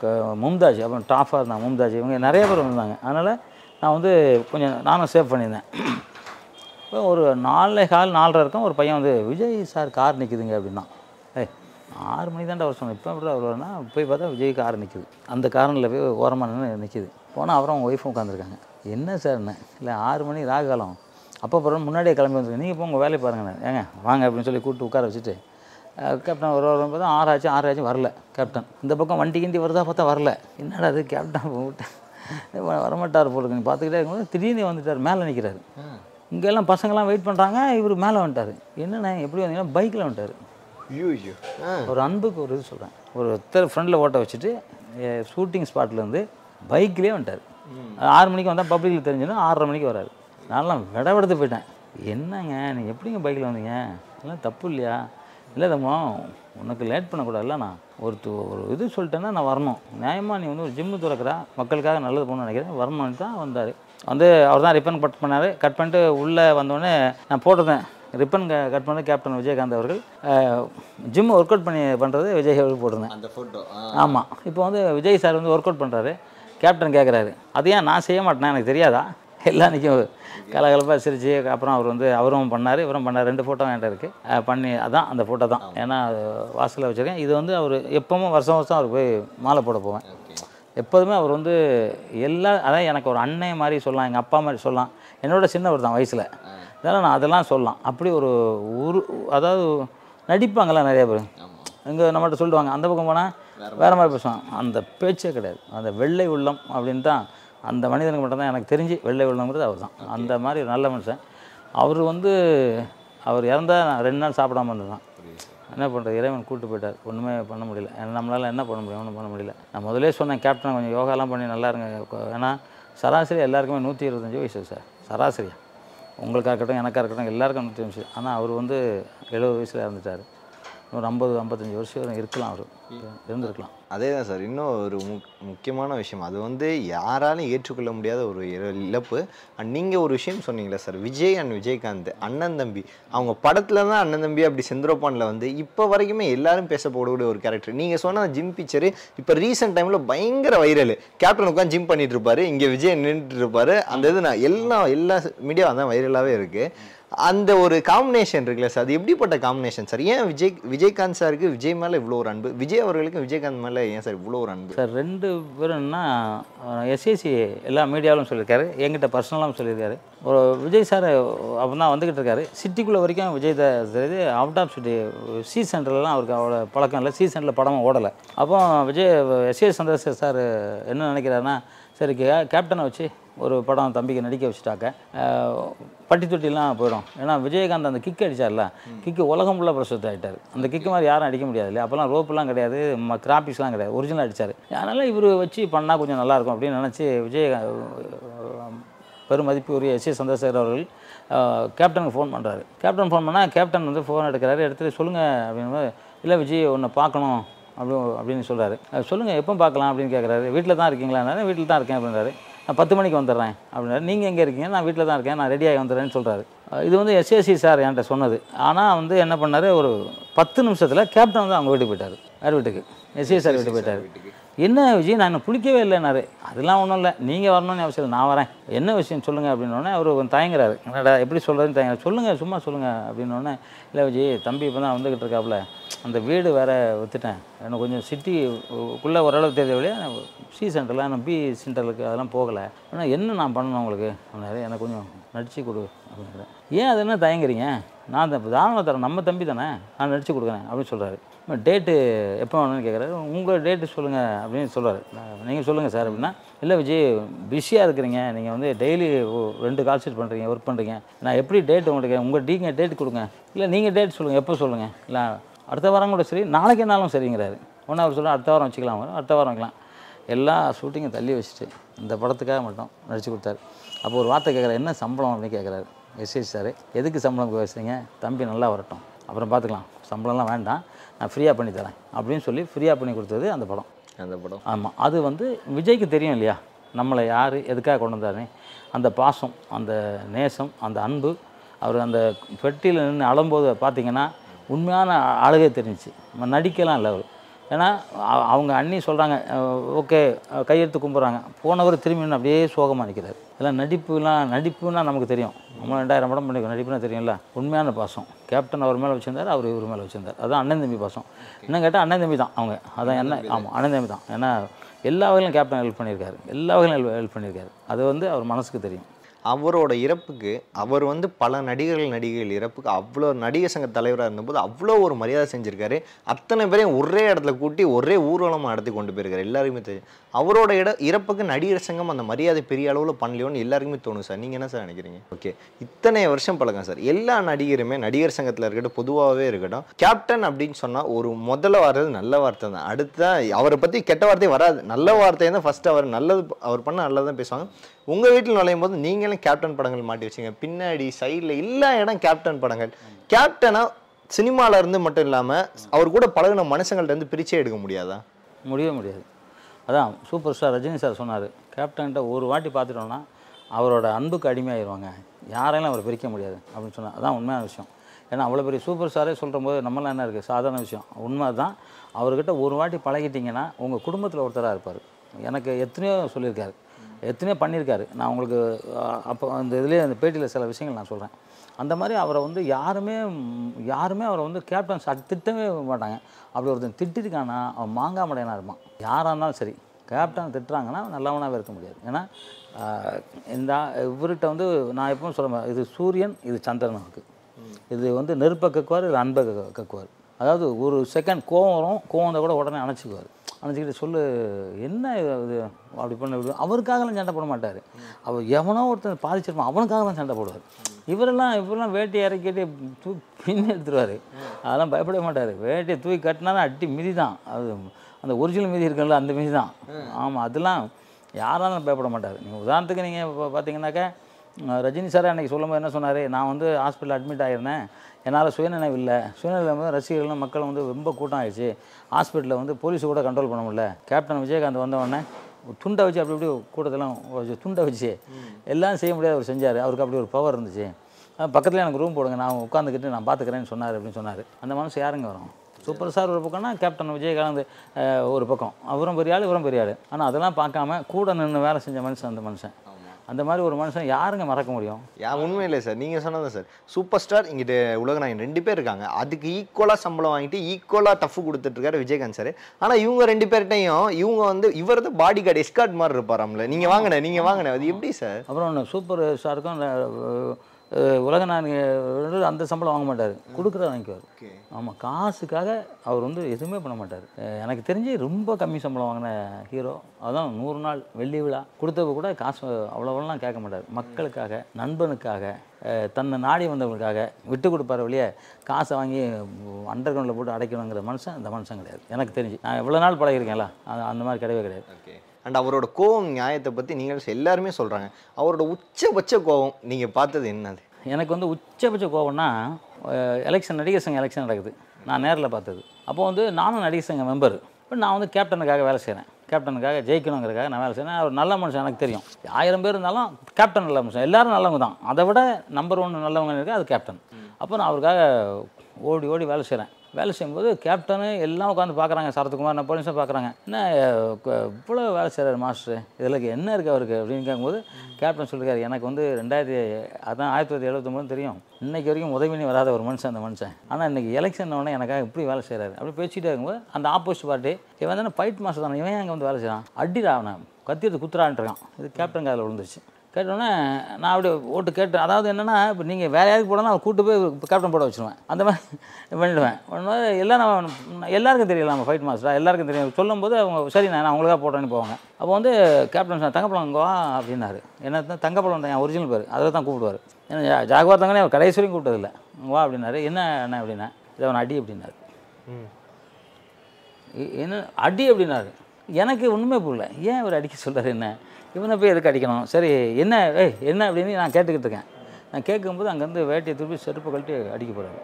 க- மும்தாஜ் அப்புறம் டாஃபாக இருந்தாங்க மும்தாஜ் இவங்க நிறைய பேர் வந்தாங்க. அதனால் நான் வந்து கொஞ்சம் நானும் சேவ் பண்ணியிருந்தேன். இப்போ ஒரு நாலே கால் நாலரை இருக்கும் ஒரு பையன் வந்து விஜய் சார் கார் நிற்குதுங்க அப்படின்னா. ஆறு மணி தான்டா அவர் சொன்னேன் இப்போ எப்படி வருவார்னா போய் பார்த்தா விஜய் கார் நிற்குது அந்த காரனில் போய் ஓரமாக நின்று நிற்கிது போனால் அப்புறம் அவங்க ஒய்ஃபும் உட்காந்துருக்காங்க என்ன சார்ண்ணே இல்லை ஆறு மணி ராகாலம் அப்போ அப்புறம் முன்னாடியே கிளம்பி வந்துருக்கேன் நீங்கள் இப்போ உங்கள் வேலையை பாருங்கண்ணே ஏங்க வாங்க அப்படின்னு சொல்லி கூப்பிட்டு உட்கார வச்சுட்டு கேப்டன் ஒரு ஒரு பார்த்தா ஆறு ஆச்சு ஆறு ஆச்சு வரல கேப்டன் இந்த பக்கம் வண்டி கிண்டி வருதா பார்த்தா வரல. என்னடா அது கேப்டன் விட்டேன் வரமாட்டார் போல இருக்கு. பார்த்துக்கிட்டே இருக்கும்போது திடீர்னு வந்துட்டார் மேலே நிற்கிறாரு இங்கெல்லாம் பசங்கள்லாம் வெயிட் பண்ணுறாங்க இவர் மேலே வந்துட்டார். என்னண்ணே எப்படி வந்தீங்கன்னா பைக்கில் வந்துட்டார். ஐயோ ஒரு அன்புக்கு ஒரு இது சொல்கிறேன் ஒரு ஒருத்தர் ஃப்ரண்டில் ஓட்ட வச்சுட்டு ஷூட்டிங் ஸ்பாட்லேருந்து பைக்லேயே வந்துட்டார். ஆறு மணிக்கு வந்தால் பப்ளிக்கில் தெரிஞ்சுன்னா ஆறரை மணிக்கு வராரு. நான்லாம் விடவெடுத்து போயிட்டேன். என்னங்க நீங்கள் எப்படிங்க பைக்கில் வந்தீங்க? இதெல்லாம் தப்பு இல்லையா? இல்லை தம்மா உனக்கு லேட் பண்ணக்கூடாதுல்ல நான் ஒரு து- ஒரு இது சொல்லிட்டேன்னா நான் வரணும். நியாயமாக நீ வந்து ஒரு ஜிம்மு திறக்கிறா. மக்களுக்காக நல்லது பண்ணணும்னு நினைக்கிறேன். வரணும்னு தான் வந்தார். வந்து அவர் தான் ரிப்பன் கட் பண்ணார். கட் பண்ணிட்டு உள்ளே வந்தோடனே நான் போட்டிருந்தேன். ரிப்பன் கட் பண்ண கேப்டன் விஜயகாந்த் அவர்கள். ஜிம் ஒர்க் அவுட் பண்ணி பண்ணுறது விஜய் அவர்கள் போட்டிருந்தேன். அந்த ஃபோட்டோ ஆமாம் இப்போ வந்து விஜய் சார் வந்து ஒர்க் அவுட் பண்ணுறாரு கேப்டன் கேட்குறாரு அது ஏன் நான் செய்ய மாட்டேனா? எனக்கு தெரியாதா? எல்லாம் நிற்கும் கலகலப்பாக சிரிச்சு அப்புறம் அவர் வந்து அவரும் பண்ணார் இவரும் பண்ணார். ரெண்டு ஃபோட்டோ என்கிட்ட இருக்குது பண்ணி அதான் அந்த ஃபோட்டோ தான். ஏன்னா வாசலில் வச்சுருக்கேன். இது வந்து அவர் எப்பவும் வருஷம் வருஷம் அவர் போய் மாலை போட போவேன். எப்போதுமே அவர் வந்து எல்லா அதான் எனக்கு ஒரு அண்ணன் மாதிரி சொல்லலாம் எங்கள் அப்பா மாதிரி சொல்லலாம். என்னோட சின்னவர் தான் வயசில். அதனால் நான் அதெல்லாம் சொல்லலாம். அப்படி ஒரு உரு அதாவது நடிப்பாங்கள்ல நிறைய பேர். இங்கே நம்மகிட்ட சொல்லுவாங்க அந்த பக்கம் போனால் வேறு மாதிரி பேசுவாங்க அந்த பேச்சே கிடையாது. அந்த வெள்ளை உள்ளம் அப்படின்னு தான் அந்த மனிதனுக்கு மட்டும்தான் எனக்கு தெரிஞ்சு வெள்ளை உள்ளம்ங்கிறது அவர் தான் அந்த மாதிரி ஒரு நல்ல மனுஷன். அவர் வந்து அவர் இறந்தா நான் ரெண்டு நாள் சாப்பிடாம இருந்ததான் என்ன பண்ணுறது இறைவன் கூட்டு போயிட்டார். ஒன்றுமே பண்ண முடியல. நம்மளால் என்ன பண்ண முடியும்? ஒன்றும் பண்ண முடியல. நான் முதலே சொன்னேன் கேப்டன் கொஞ்சம் யோகாலாம் பண்ணி நல்லா இருங்க. ஏன்னா சராசரி எல்லாருக்குமே நூற்றி இருபத்தஞ்சி வயசு சார். சராசரியா. உங்களுக்காக இருக்கட்டும் எனக்காக இருக்கட்டும் எல்லாருக்கும் நூற்றி வயசு ஆனால் அவர் வந்து எழுபது வயசில் இறந்துட்டார். ஒரு ஐம்பது ஐம்பத்தஞ்சு வருஷம் இருக்கலாம் அவர். இருந்திருக்கலாம். அதே தான் சார். இன்னும் ஒரு முக் முக்கியமான விஷயம். அது வந்து யாராலும் ஏற்றுக்கொள்ள முடியாத ஒரு இழப்பு. அண்ட் நீங்கள் ஒரு விஷயம் சொன்னீங்களே சார். விஜய் அண்ட் விஜயகாந்த் அண்ணன் தம்பி. அவங்க படத்தில் தான் அண்ணன் தம்பி அப்படி செந்திரோப்பானில் வந்து இப்போ வரைக்குமே எல்லாரும் பேச போடக்கூடிய ஒரு கேரக்டர் நீங்கள் சொன்ன ஜிம் பிக்சரு இப்போ ரீசெண்ட் டைமில் பயங்கர வைரல் கேப்டன் உட்காந்து ஜிம் பண்ணிட்டு இருப்பாரு. இங்கே விஜய் நின்றுட்டு இருப்பாரு. அந்த இது நான் எல்லா எல்லா மீடியாவும் தான் வைரலாகவே இருக்குது அந்த ஒரு காம்பினேஷன் இருக்குல்ல சார் அது எப்படிப்பட்ட காம்பினேஷன் சார் ஏன் விஜய் விஜயகாந்த் சாருக்கு விஜய் மேலே இவ்வளோ ஒரு அன்பு? விஜய் அவர்களுக்கு விஜயகாந்த் மேலே ஏன் சார் இவ்வளோ ஒரு அன்பு? சார் ரெண்டு பேரும்னா எஸ்ஏசி எல்லா மீடியாவிலும் சொல்லியிருக்காரு என்கிட்ட பர்சனலாகவும் சொல்லியிருக்காரு. ஒரு விஜய் சார் அப்போ தான் வந்துக்கிட்டு இருக்காரு. சிட்டிக்குள்ளே வரைக்கும் விஜய் தெரியுது அவுட் ஆஃப் சிட்டி சி சென்டர்லாம் அவருக்கு அவ்வளோ பழக்கம் இல்லை. சி சென்டரில் படமும் ஓடலை. அப்போ விஜய் எஸ்ஏ சந்திரசேகர் சார் என்ன நினைக்கிறாருன்னா சரி கே- கேப்டனை வச்சு ஒரு படம் தம்பிக்கு நடிக்க வச்சுட்டாக்க பட்டி தொட்டிலாம் போயிடும். ஏன்னா விஜயகாந்த் அந்த கிக் அடிச்சார்ல கிக்கு உலகம் ஃபுல்லாக பிரசுத்த ஆகிட்டார் அந்த கிக்கு மாதிரி யாரும் அடிக்க முடியாது இல்லையா அப்போல்லாம் ரோப்புலாம் கிடையாது கிராபிக்ஸ்லாம் கிடையாது. ஒரிஜினல் அடிச்சார். அதனால் இவர் வச்சு பண்ணால் கொஞ்சம் நல்லாயிருக்கும் அப்படின்னு நினச்சி விஜயகாந்த் பெருமதிப்பு உரிய எஸ் ஏ சந்திரசேகர் அவர்கள் கேப்டனுக்கு ஃபோன் பண்ணுறாரு கேப்டன் ஃபோன் பண்ணால் கேப்டன் வந்து ஃபோன் எடுக்கிறாரு எடுத்துட்டு சொல்லுங்கள் அப்படின்னு இல்லை விஜய் ஒன்று பார்க்கணும். அப்படி அப்படின்னு சொல்கிறாரு சொல்லுங்கள் எப்போ பார்க்கலாம்? அப்படின்னு கேட்குறாரு வீட்டில் தான் இருக்கீங்களா? வீட்டில் தான் இருக்கேன் அப்படின்றாரு. நான் பத்து மணிக்கு வந்துடுறேன் அப்படின்னாரு. நீங்கள் எங்கே இருக்கீங்க? நான் வீட்டில் தான் இருக்கேன். நான் ரெடியாகி வந்துடுறேன்னு சொல்கிறாரு இது வந்து எஸ்எஸ்சி சார் என்கிட்ட சொன்னது. ஆனால் வந்து என்ன பண்ணார்? ஒரு பத்து நிமிஷத்தில் கேப்டன் வந்து அவங்க வீட்டுக்கு போயிட்டார். யார் வீட்டுக்கு. எஸ்ஏ சார் வீட்டுக்கு போயிட்டார். என்ன விஜய் நான் பிடிக்கவே இல்லைனாரு அதெல்லாம் ஒன்றும் இல்லை. நீங்கள் வரணும்னு அவசியம் இல்லை. நான் வரேன். என்ன விஷயம் சொல்லுங்கள் அப்படின்னோடனே அவர் கொஞ்சம் தயங்குறாரு. என்னடா எப்படி சொல்கிறதுன்னு தயங்குறாரு. சொல்லுங்கள் சும்மா சொல்லுங்கள் அப்படின்னோடனே இல்லை விஜய் தம்பி இப்போ தான் வந்துக்கிட்டு இருக்காப்புல அந்த வீடு வேற விற்றுட்டேன் எனக்கு கொஞ்சம் சிட்டிக்குள்ளே ஓரளவு தெரிஞ்ச வழியாக சி சென்டரில் நான் பி சென்டருக்கு அதெல்லாம் போகலை. ஆனால் என்ன நான் பண்ணணும் உங்களுக்கு? அப்படின்னாரு. எனக்கு கொஞ்சம் நடிச்சு கொடு. அப்படின்னு ஏன் அது என்ன தயங்குறீங்க? நான் தாராளமாக தரேன். நம்ம தம்பி தானே? நான் நடிச்சு கொடுக்குறேன். அப்படின்னு சொல்கிறாரு டேட்டு எப்போ வேணும்னு கேட்குறாரு. உங்கள் டேட்டு சொல்லுங்கள் அப்படின்னு சொல்கிறாரு நீங்கள் சொல்லுங்கள் சார் அப்படின்னா இல்லை விஜய் பிஸியாக இருக்கிறீங்க. நீங்கள் வந்து டெய்லி ரெண்டு கால் ஷீட் பண்ணுறீங்க ஒர்க் பண்ணுறீங்க நான் எப்படி டேட் உங்களுக்கு உங்கள் டீங்க டேட் கொடுங்க. இல்லை நீங்கள் டேட் சொல்லுங்கள் எப்போ சொல்லுங்கள் இல்லை அடுத்த வாரம் கூட சரி நாளைக்கு நாளும் சரிங்கிறாரு. ஒன்றா அவர் சொல்ல அடுத்த வாரம் வச்சுக்கலாம் அடுத்த வாரம் வைக்கலாம். எல்லா ஷூட்டிங்கும் தள்ளி வச்சுட்டு இந்த படத்துக்காக மட்டும் நடித்து கொடுத்தாரு. அப்போ ஒரு வார்த்தை கேட்குறாரு என்ன சம்பளம்? அப்படின்னு கேட்குறாரு. எஸ்எஸ் சார் எதுக்கு சம்பளம் பேசுகிறீங்க தம்பி நல்லா வரட்டும். அப்புறம் பார்த்துக்கலாம். சம்பளம்லாம் வேண்டாம். நான் ஃப்ரீயாக பண்ணி தரேன் அப்படின்னு சொல்லி ஃப்ரீயாக பண்ணி கொடுத்தது அந்த படம். அந்த படம். ஆமாம் அது வந்து விஜய்க்கு தெரியும் இல்லையா? நம்மளை யார் எதுக்காக கொண்டு வந்தாரு அந்த பாசம் அந்த நேசம் அந்த அன்பு அவர் அந்த பெட்டியில் நின்று அழும்போது பார்த்தீங்கன்னா உண்மையான அழகே தெரிஞ்சுச்சு. நம்ம நடிக்கலாம் இல்லை அவர். ஏன்னா அவங்க அண்ணி சொல்கிறாங்க ஓகே கையெடுத்து கும்பிட்றாங்க. போனவர் திரும்பி அப்படியே சோகமாக நிற்கிறார் இதெல்லாம் நடிப்புலாம் நடிப்புனா நமக்கு தெரியும். நம்ம ரெண்டாயிரம் படம் பண்ணிக்கோ நடிப்புனா தெரியும்ல. உண்மையான பாசம். கேப்டன் அவர் மேலே வச்சிருந்தார் அவர் இவர் மேலே வச்சிருந்தார். அதான் அண்ணன் தம்பி பாசம். இன்னும் கேட்டால் அண்ணன் தம்பி தான் அவங்க. அதான் என்ன ஆமாம் அண்ணன் தம்பி தான். ஏன்னா எல்லா வகையிலும் கேப்டன் ஹெல்ப் பண்ணியிருக்காரு. எல்லா வகையிலும் ஹெல்ப் ஹெல்ப் பண்ணியிருக்காரு. அது வந்து அவர் மனசுக்கு தெரியும். அவரோட இறப்புக்கு அவர் வந்து பல நடிகர்கள் நடிகைகள் இறப்புக்கு அவ்வளோ நடிகர் சங்க தலைவராக இருந்தபோது அவ்வளோ ஒரு மரியாதை செஞ்சிருக்காரு. அத்தனை பேரையும் ஒரே இடத்துல கூட்டி ஒரே ஊர்வலமாக நடத்தி கொண்டு போயிருக்காரு. எல்லாருக்குமே தெரியும். அவரோட இட இறப்புக்கு நடிகர் சங்கம் அந்த மரியாதை பெரிய அளவில் பண்ணலையோன்னு எல்லாருக்குமே தோணும் சார். நீங்கள் என்ன சார் நினைக்கிறீங்க? ஓகே. இத்தனை வருஷம் பழக்கம் சார். எல்லா நடிகருமே நடிகர் சங்கத்தில் இருக்கட்டும் பொதுவாகவே இருக்கட்டும் கேப்டன் அப்படின்னு சொன்னால் ஒரு முதல்ல வர்றது நல்ல வார்த்தை தான். அடுத்த அவரை பற்றி கெட்ட வார்த்தை வராது. நல்ல வார்த்தையை தான் ஃபஸ்ட்டு அவர் நல்லது அவர் பண்ண நல்லது தான் பேசுவாங்க. உங்கள் வீட்டில் நுழையும் போது நீங்களும் கேப்டன் படங்கள் மாட்டி வச்சீங்க பின்னாடி சைடில் எல்லா இடம் கேப்டன் படங்கள். கேப்டனாக சினிமால இருந்து மட்டும் இல்லாமல் அவர் கூட பழகுன மனுஷங்கள்ட்ட இருந்து பிரிச்சே எடுக்க முடியாதா? முடியவே முடியாது. அதான் சூப்பர் ஸ்டார் ரஜினி சார் சொன்னார். கேப்டன்கிட்ட ஒரு வாட்டி பார்த்துட்டோன்னா அவரோட அன்புக்கு அடிமையாயிருவாங்க. யாரையும் அவர் பிரிக்க முடியாது அப்படின்னு சொன்னார் அதான் உண்மையான விஷயம். ஏன்னா அவ்வளோ பெரிய சூப்பர் ஸ்டாரே சொல்கிற போது நம்மளாம் என்ன இருக்குது சாதாரண விஷயம். உண்மை தான் அவர்கிட்ட ஒரு வாட்டி பழகிட்டிங்கன்னா உங்கள் குடும்பத்தில் ஒருத்தராக இருப்பார். எனக்கு எத்தனையோ சொல்லியிருக்காரு. எத்தனையோ பண்ணியிருக்காரு. நான் உங்களுக்கு அப்போ அந்த இதுலேயே அந்த பேட்டியில் சில விஷயங்கள் நான் சொல்கிறேன் அந்த மாதிரி அவரை வந்து யாருமே யாருமே அவரை வந்து கேப்டன் சட் திட்டவே மாட்டாங்க. அப்படி ஒருத்தன் திட்டிருக்கானா அவன் மாங்காய் மடையனாக இருப்பான். யாராக இருந்தாலும் சரி கேப்டன் திட்டுறாங்கன்னா நல்லவனாகவே இருக்க முடியாது. ஏன்னா இந்த இவர்கிட்ட வந்து நான் எப்பவும் சொல்ல இது சூரியன் இது சந்திரன் இருக்குது இது வந்து நெருப்பை கக்குவார் இது அன்பை கக்குவார். அதாவது ஒரு செகண்ட் கோவம் வரும் கோவம் கூட உடனே அணைச்சிக்குவார். அணைச்சிக்கிட்டு சொல்லு என்ன இது அப்படி பண்ண அவருக்காகலாம் சண்டை போட மாட்டார். அவர் எவனோ ஒருத்தன் பாதிச்சிருப்பான் அவனுக்காகலாம் சண்டை போடுவார். இவரெல்லாம் இவரெல்லாம் வேட்டி இறக்கிட்டு தூ பின்னு எடுத்துருவார். அதெல்லாம் பயப்பட மாட்டார். வேட்டியை தூக்கி கட்டினா அட்டி மிதி தான். அது அந்த ஒரிஜினல் மிதி இருக்குல்ல அந்த மிதி தான். ஆமாம் அதெல்லாம் யாராலும் பயப்பட மாட்டார். நீங்கள் உதாரணத்துக்கு நீங்கள் இப்போ பார்த்தீங்கன்னாக்கா ரஜினி சார் அன்றைக்கி சொல்லும்போது என்ன சொன்னார்? நான் வந்து ஹாஸ்பிட்டலில் அட்மிட் ஆகிருந்தேன் என்னால் சுயநினைவு இல்லை. சுயநினைவு வந்து ரசிகர்களும் மக்கள் வந்து ரொம்ப கூட்டம் ஆயிடுச்சு ஹாஸ்பிட்டலில் வந்து போலீஸ் கூட கண்ட்ரோல் பண்ண முடியல. கேப்டன் விஜயகாந்த் வந்தவொடனே துண்டை வச்சு அப்படி இப்படி கூட்டத்தெல்லாம் துண்டை வச்சு எல்லாம் செய்ய முடியாது அவர் செஞ்சார். அவருக்கு அப்படி ஒரு பவர் இருந்துச்சு. பக்கத்தில் எனக்கு ரூம் போடுங்க. நான் உட்காந்துக்கிட்டு நான் பார்த்துக்கிறேன்னு சொன்னார் அப்படின்னு சொன்னார். அந்த மனசு யாருங்க வரும்? சூப்பர் ஸ்டார் ஒரு பக்கம்னா கேப்டன் விஜயகாந்த் ஒரு பக்கம். அவரும் பெரிய ஆள் இவரும் பெரிய ஆள். ஆனால் அதெல்லாம் பார்க்காம கூட நின்று வேலை செஞ்ச மனுஷன் அந்த மனுஷன். அந்த மாதிரி ஒரு மனுஷன் யாருங்க மறக்க முடியும்? யா உண்மையிலே சார். நீங்கள் சொன்னது சார். சூப்பர் ஸ்டார் இங்கிட்ட உலகநாயகன் ரெண்டு பேர் இருக்காங்க. அதுக்கு ஈக்குவலாக சம்பளம் வாங்கிட்டு ஈக்குவலாக டஃப் கொடுத்துட்ருக்காரு விஜயகாந்த் சார். ஆனால் இவங்க ரெண்டு பேர்கிட்டையும் இவங்க வந்து இவர் தான் பாடி கார்டு எஸ்கார்ட் மாதிரி இருப்பாராம்ல. நீங்கள் வாங்கின நீங்கள் வாங்கின அது எப்படி சார்? அப்புறம் ஒன்று சூப்பர் ஸ்டாருக்கும் உலக நாயகன் அந்த சம்பளம் வாங்க மாட்டார். கொடுக்குற வாங்கிக்குவார். ஆமாம் காசுக்காக அவர் வந்து எதுவுமே பண்ண மாட்டார். எனக்கு தெரிஞ்சு ரொம்ப கம்மி சம்பளம் வாங்கின ஹீரோ அதான் நூறு நாள் வெள்ளி விழா கொடுத்தவ கூட காசு அவ்வளோவெல்லாம் கேட்க மாட்டார். மக்களுக்காக நண்பனுக்காக தன்னை நாடி வந்தவங்களுக்காக விட்டு கொடுப்பாரு வழியே காசை வாங்கி அண்டர் கிரவுண்டில் போட்டு அடைக்கணுங்கிற மனுஷன் அந்த மனுஷன் கிடையாது. எனக்கு தெரிஞ்சு. நான் எவ்வளோ நாள் பழகிருக்கேன்ல அது அந்த மாதிரி கிடையவே கிடையாது. அண்ட் அவரோட கோவம் நியாயத்தை பற்றி நீங்கள் எல்லாருமே சொல்கிறாங்க அவரோட உச்சபட்ச கோவம் நீங்கள் பார்த்தது என்னது? எனக்கு வந்து உச்சபட்ச கோவம்னா எலெக்ஷன் நடிகர் சங்கம் எலெக்ஷன் நடக்குது. நான் நேரில் பார்த்தது. அப்போ வந்து நானும் நடிகர் சங்க மெம்பர் இப்போ நான் வந்து கேப்டனுக்காக வேலை செய்கிறேன் கேப்டனுக்காக ஜெயிக்கணுங்கிறக்காக நான் வேலை செய்கிறேன் அவர் நல்ல மனுஷன் எனக்கு தெரியும். ஆயிரம் பேர் இருந்தாலும் கேப்டன் நல்ல மனுஷன். எல்லாரும் நல்லவங்க தான். அதை விட நம்பர் ஒன் நல்லவங்க இருக்குது அது கேப்டன் அப்போ நான் அவருக்காக ஓடி ஓடி வேலை செய்கிறேன் வேலை செய்யும்போது கேப்டனு எல்லாம் உட்காந்து பார்க்குறாங்க. சரத்குமார் நான் போலீஸும் பார்க்குறாங்க. என்ன இவ்வளோ வேலை செய்கிறார் மாஸ்டர்? இதில் என்ன இருக்குது அவருக்கு? அப்படின்னு கேட்கும்போது கேப்டன் சொல்லியிருக்காரு எனக்கு வந்து ரெண்டாயிரத்தி அதான் ஆயிரத்தி தொள்ளாயிரத்தி எழுபத்தொம்பது தெரியும். இன்றைக்கி வரைக்கும் உதவினி வராத ஒரு மனுஷன் அந்த மனுஷன். ஆனால் இன்றைக்கி எலெக்ஷன் உடனே எனக்காக இப்படி வேலை செய்கிறாரு அப்படி பேசிகிட்டே இருக்கும்போது அந்த ஆப்போசிட் பார்ட்டி இவன் தானே ஃபைட் மாஸ்டர் தானே இவன் அங்கே வந்து வேலை செய்கிறான் அடிடா அவனை. கத்தி எடுத்து குத்துறான்ட்டு இருக்கான். இது கேப்டன் காதில் விழுந்துருச்சு. கேட்டோன்னே நான் அப்படி ஓட்டு கேட்டேன் அதாவது என்னென்னா இப்போ நீங்கள் வேறு யாருக்கு போடணும் அவர் கூட்டு போய் கேப்டன் போட வச்சுருவேன். அந்த மாதிரி பண்ணிடுவேன். பண்ணும்போது எல்லாம் நம்ம எல்லாருக்கும் தெரியல நம்ம ஃபைட் மாஸ்டரா எல்லாருக்கும் தெரியும். சொல்லும்போது அவங்க சரி நான் அவங்களுக்காக போட்டேன்னு போவாங்க. அப்போ வந்து கேப்டன் தங்கப்பழம் இங்கே வா அப்படின்னாரு. என்ன தான் தங்கப்பழம் தான் என் ஒரிஜினல் பேர். அதில் தான் கூப்பிடுவார். ஏன்னா ஜாகுவார் தங்கனே அவர் கடைசி வரைக்கும் கூப்பிட்டதில்ல வா அப்படின்னாரு. என்ன என்ன அப்படின்னா இதை அவன் அடி அப்படின்னாரு. என்ன அடி அப்படின்னாரு. எனக்கு ஒன்றுமே புரியல. ஏன் இவர் அடிக்க சொல்றாரு என்ன? இவனை போய் எதுக்கு அடிக்கணும்? சரி என்ன ஏய் என்ன அப்படின்னு நான் கேட்டுக்கிட்டு இருக்கேன். நான் கேட்கும்போது அங்கேருந்து வேட்டையை திருப்பி செருப்பு கழட்டி அடிக்க போகிறாரு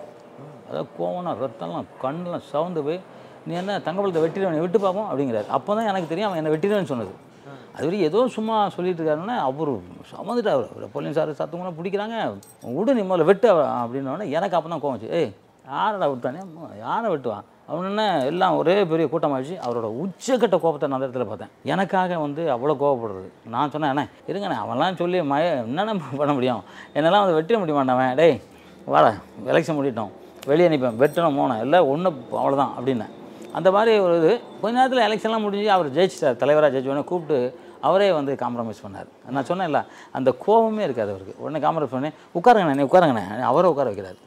அதாவது கோவம்னா ரத்தம்லாம் கண்ணெலாம் சவுந்து போய் நீ என்ன தங்கப்பழத்தை வெட்டிடுவன் விட்டு பார்ப்போம் அப்படிங்கிறாரு. அப்போ தான் எனக்கு தெரியும் அவன் என்னை வெட்டிடுவேன்னு சொன்னது. அது வரைக்கும் ஏதோ சும்மா சொல்லிட்டு இருக்காருன்னா அவர் சமந்துட்டு அவர் சார் போலீஸார் சத்தமெல்லாம் பிடிக்கிறாங்க. விடு நீ முதல்ல வெட்டு அப்படின்னோடனே எனக்கு அப்போ தான் கோவம் ஏய் யாரடா விட்டானே? யாரை வெட்டுவான்? அவன் என்ன எல்லாம் ஒரே பெரிய கூட்டமாகிடுச்சு அவரோட உச்சக்கட்ட கோபத்தை நான் அந்த இடத்துல பார்த்தேன். எனக்காக வந்து அவ்வளோ கோபப்படுறது. நான் சொன்னேன் அண்ணே இருங்கண்ணே அவன்லாம் சொல்லி மய என்னென்ன பண்ண முடியும்? என்னெல்லாம் வந்து வெட்டிட முடியுமாண்டவன் டேய் வாடா எலெக்ஷன் முடிட்டோம் வெளியே நிற்பேன் வெட்டணும் போனேன் இல்லை ஒன்று அவ்வளோதான் அப்படின்னேன். அந்த மாதிரி ஒரு இது. கொஞ்ச நேரத்தில் எலெக்ஷன்லாம் முடிஞ்சு அவர் ஜெயிச்சிட்டார். தலைவராக ஜெயிச்ச உடனே கூப்பிட்டு அவரே வந்து காம்ப்ரமைஸ் பண்ணார். நான் சொன்னேன்ல அந்த கோபமே இருக்காது அவருக்கு. உடனே காம்ப்ரமைஸ் பண்ணி உட்காருங்கண்ணே உட்காருங்கண்ணே. அவரை உட்கார வைக்கிறாரு.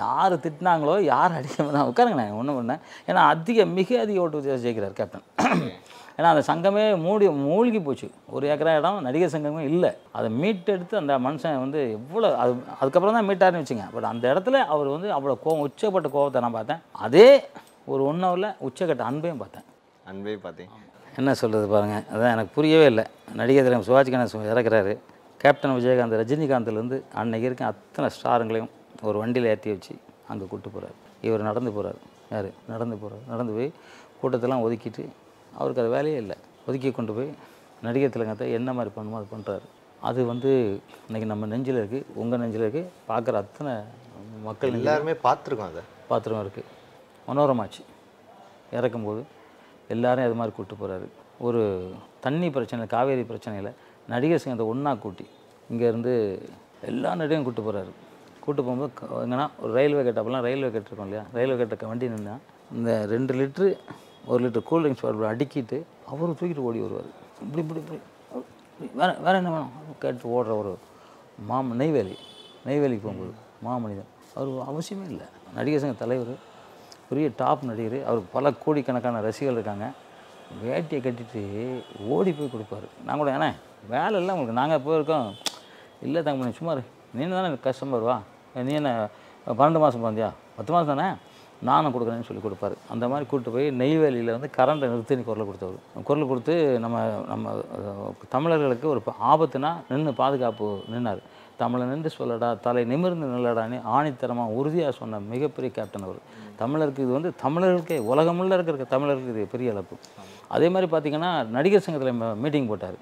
யார் திட்டினாங்களோ யார் அடிக்கணும் உட்காருங்கண்ணே ஒன்றும் பண்ணேன் ஏன்னா அதிக மிக அதிக ஓட்டு ஜெயிக்கிறார் கேப்டன் ஏன்னா அந்த சங்கமே மூடி மூழ்கி போச்சு. ஒரு ஏக்கரா இடம் நடிகர் சங்கமே இல்லை. அதை மீட்டெடுத்து அந்த மனுஷன் வந்து எவ்வளோ அது அதுக்கப்புறம் தான் மீட்டாருன்னு வச்சுங்க. பட் அந்த இடத்துல அவர் வந்து அவ்வளோ கோவம் உச்சப்பட்ட கோவத்தை நான் பார்த்தேன். அதே ஒரு ஒன் ஹவரில் உச்சக்கட்ட அன்பையும் பார்த்தேன். அன்பையும் பார்த்தேன் என்ன சொல்கிறது பாருங்கள் அதான் எனக்கு புரியவே இல்லை. நடிகர் திலகம் சிவாஜி கணேசன் இறக்குறாரு. கேப்டன் விஜயகாந்த் ரஜினிகாந்த்லேருந்து அன்னைக்கு இருக்க அத்தனை ஸ்டாருங்களையும் ஒரு வண்டியில் ஏற்றி வச்சு அங்கே கூப்பிட்டு போகிறார் இவர் நடந்து போகிறார் யார்? நடந்து போகிறார் நடந்து போய் கூட்டத்தெல்லாம் ஒதுக்கிட்டு அவருக்கு அது வேலையே இல்லை. ஒதுக்கி கொண்டு போய் நடிகர் திலகத்தை என்ன மாதிரி பண்ணுமோ அது பண்ணுறாரு அது வந்து இன்னைக்கு நம்ம நெஞ்சில் இருக்குது உங்கள் நெஞ்சில் இருக்குது பார்க்குற அத்தனை மக்கள் எல்லாருமே பார்த்துருக்கோம் அதை. பாத்திரம் இருக்குது மனோரமாச்சு. இறக்கும்போது எல்லாரும் அது மாதிரி கூப்பிட்டு போகிறாரு ஒரு தண்ணி பிரச்சனை காவேரி பிரச்சனையில் நடிகர் சங்கத்தை ஒன்றா கூட்டி இங்கேருந்து எல்லா நடிகையும் கூப்பிட்டு போகிறாரு கூப்பிட்டு போகும்போது எங்கன்னா ஒரு ரயில்வே கேட் அப்போல்லாம் ரயில்வே கேட் இருக்கும் இல்லையா? ரயில்வே கேட்ட வண்டி நின்னா இந்த ரெண்டு லிட்ரு ஒரு லிட்டர் கூல்ட்ரிங்க்ஸ் பாட்டில் அடிக்கிட்டு அவரும் தூக்கிட்டு ஓடி வருவார். இப்படி இப்படி இப்படி. வேறு வேறு என்ன வேணும்? கேட்டு ஓடுற ஒரு மாம நெய்வேலி. நெய்வேலிக்கு போகும்போது மாமனிதன். அவர் அவசியமே இல்லை. நடிகர் சங்க தலைவர் பெரிய டாப் நடிகர். அவருக்கு பல கோடிக்கணக்கான ரசிகர்கள் இருக்காங்க. வேட்டியை கட்டிட்டு ஓடி போய் கொடுப்பாரு. நான் கூட ஏன்னா வேலை இல்லை உங்களுக்கு. நாங்கள் போயிருக்கோம். இல்லை தங்க சும்மா நீனு தானே கஸ்டமர் வா. நீ என்ன பன்னெண்டு மாதம் பிறந்தியா பத்து மாதம் தானே. நானும் கொடுக்குறேன்னு சொல்லி கொடுப்பாரு. அந்த மாதிரி கூப்பிட்டு போய் நெய்வேலியில் வந்து கரண்ட்டை நிறுத்தின்னு குரல் கொடுத்தவர். குரல் கொடுத்து நம்ம நம்ம தமிழர்களுக்கு ஒரு ஆபத்துனா நின்று பாதுகாப்பு நின்னார். தமிழை நின்று சொல்லடா தலை நிமிர்ந்து நில்லடான்னு ஆணித்தரமாக உறுதியாக சொன்ன மிகப்பெரிய கேப்டன் அவர். தமிழருக்கு இது வந்து தமிழர்களுக்கே உலகமுள்ள இருக்கிற தமிழருக்கு இது பெரிய இழப்பு. அதே மாதிரி பார்த்தீங்கன்னா நடிகர் சங்கத்தில் மீட்டிங் போட்டார்.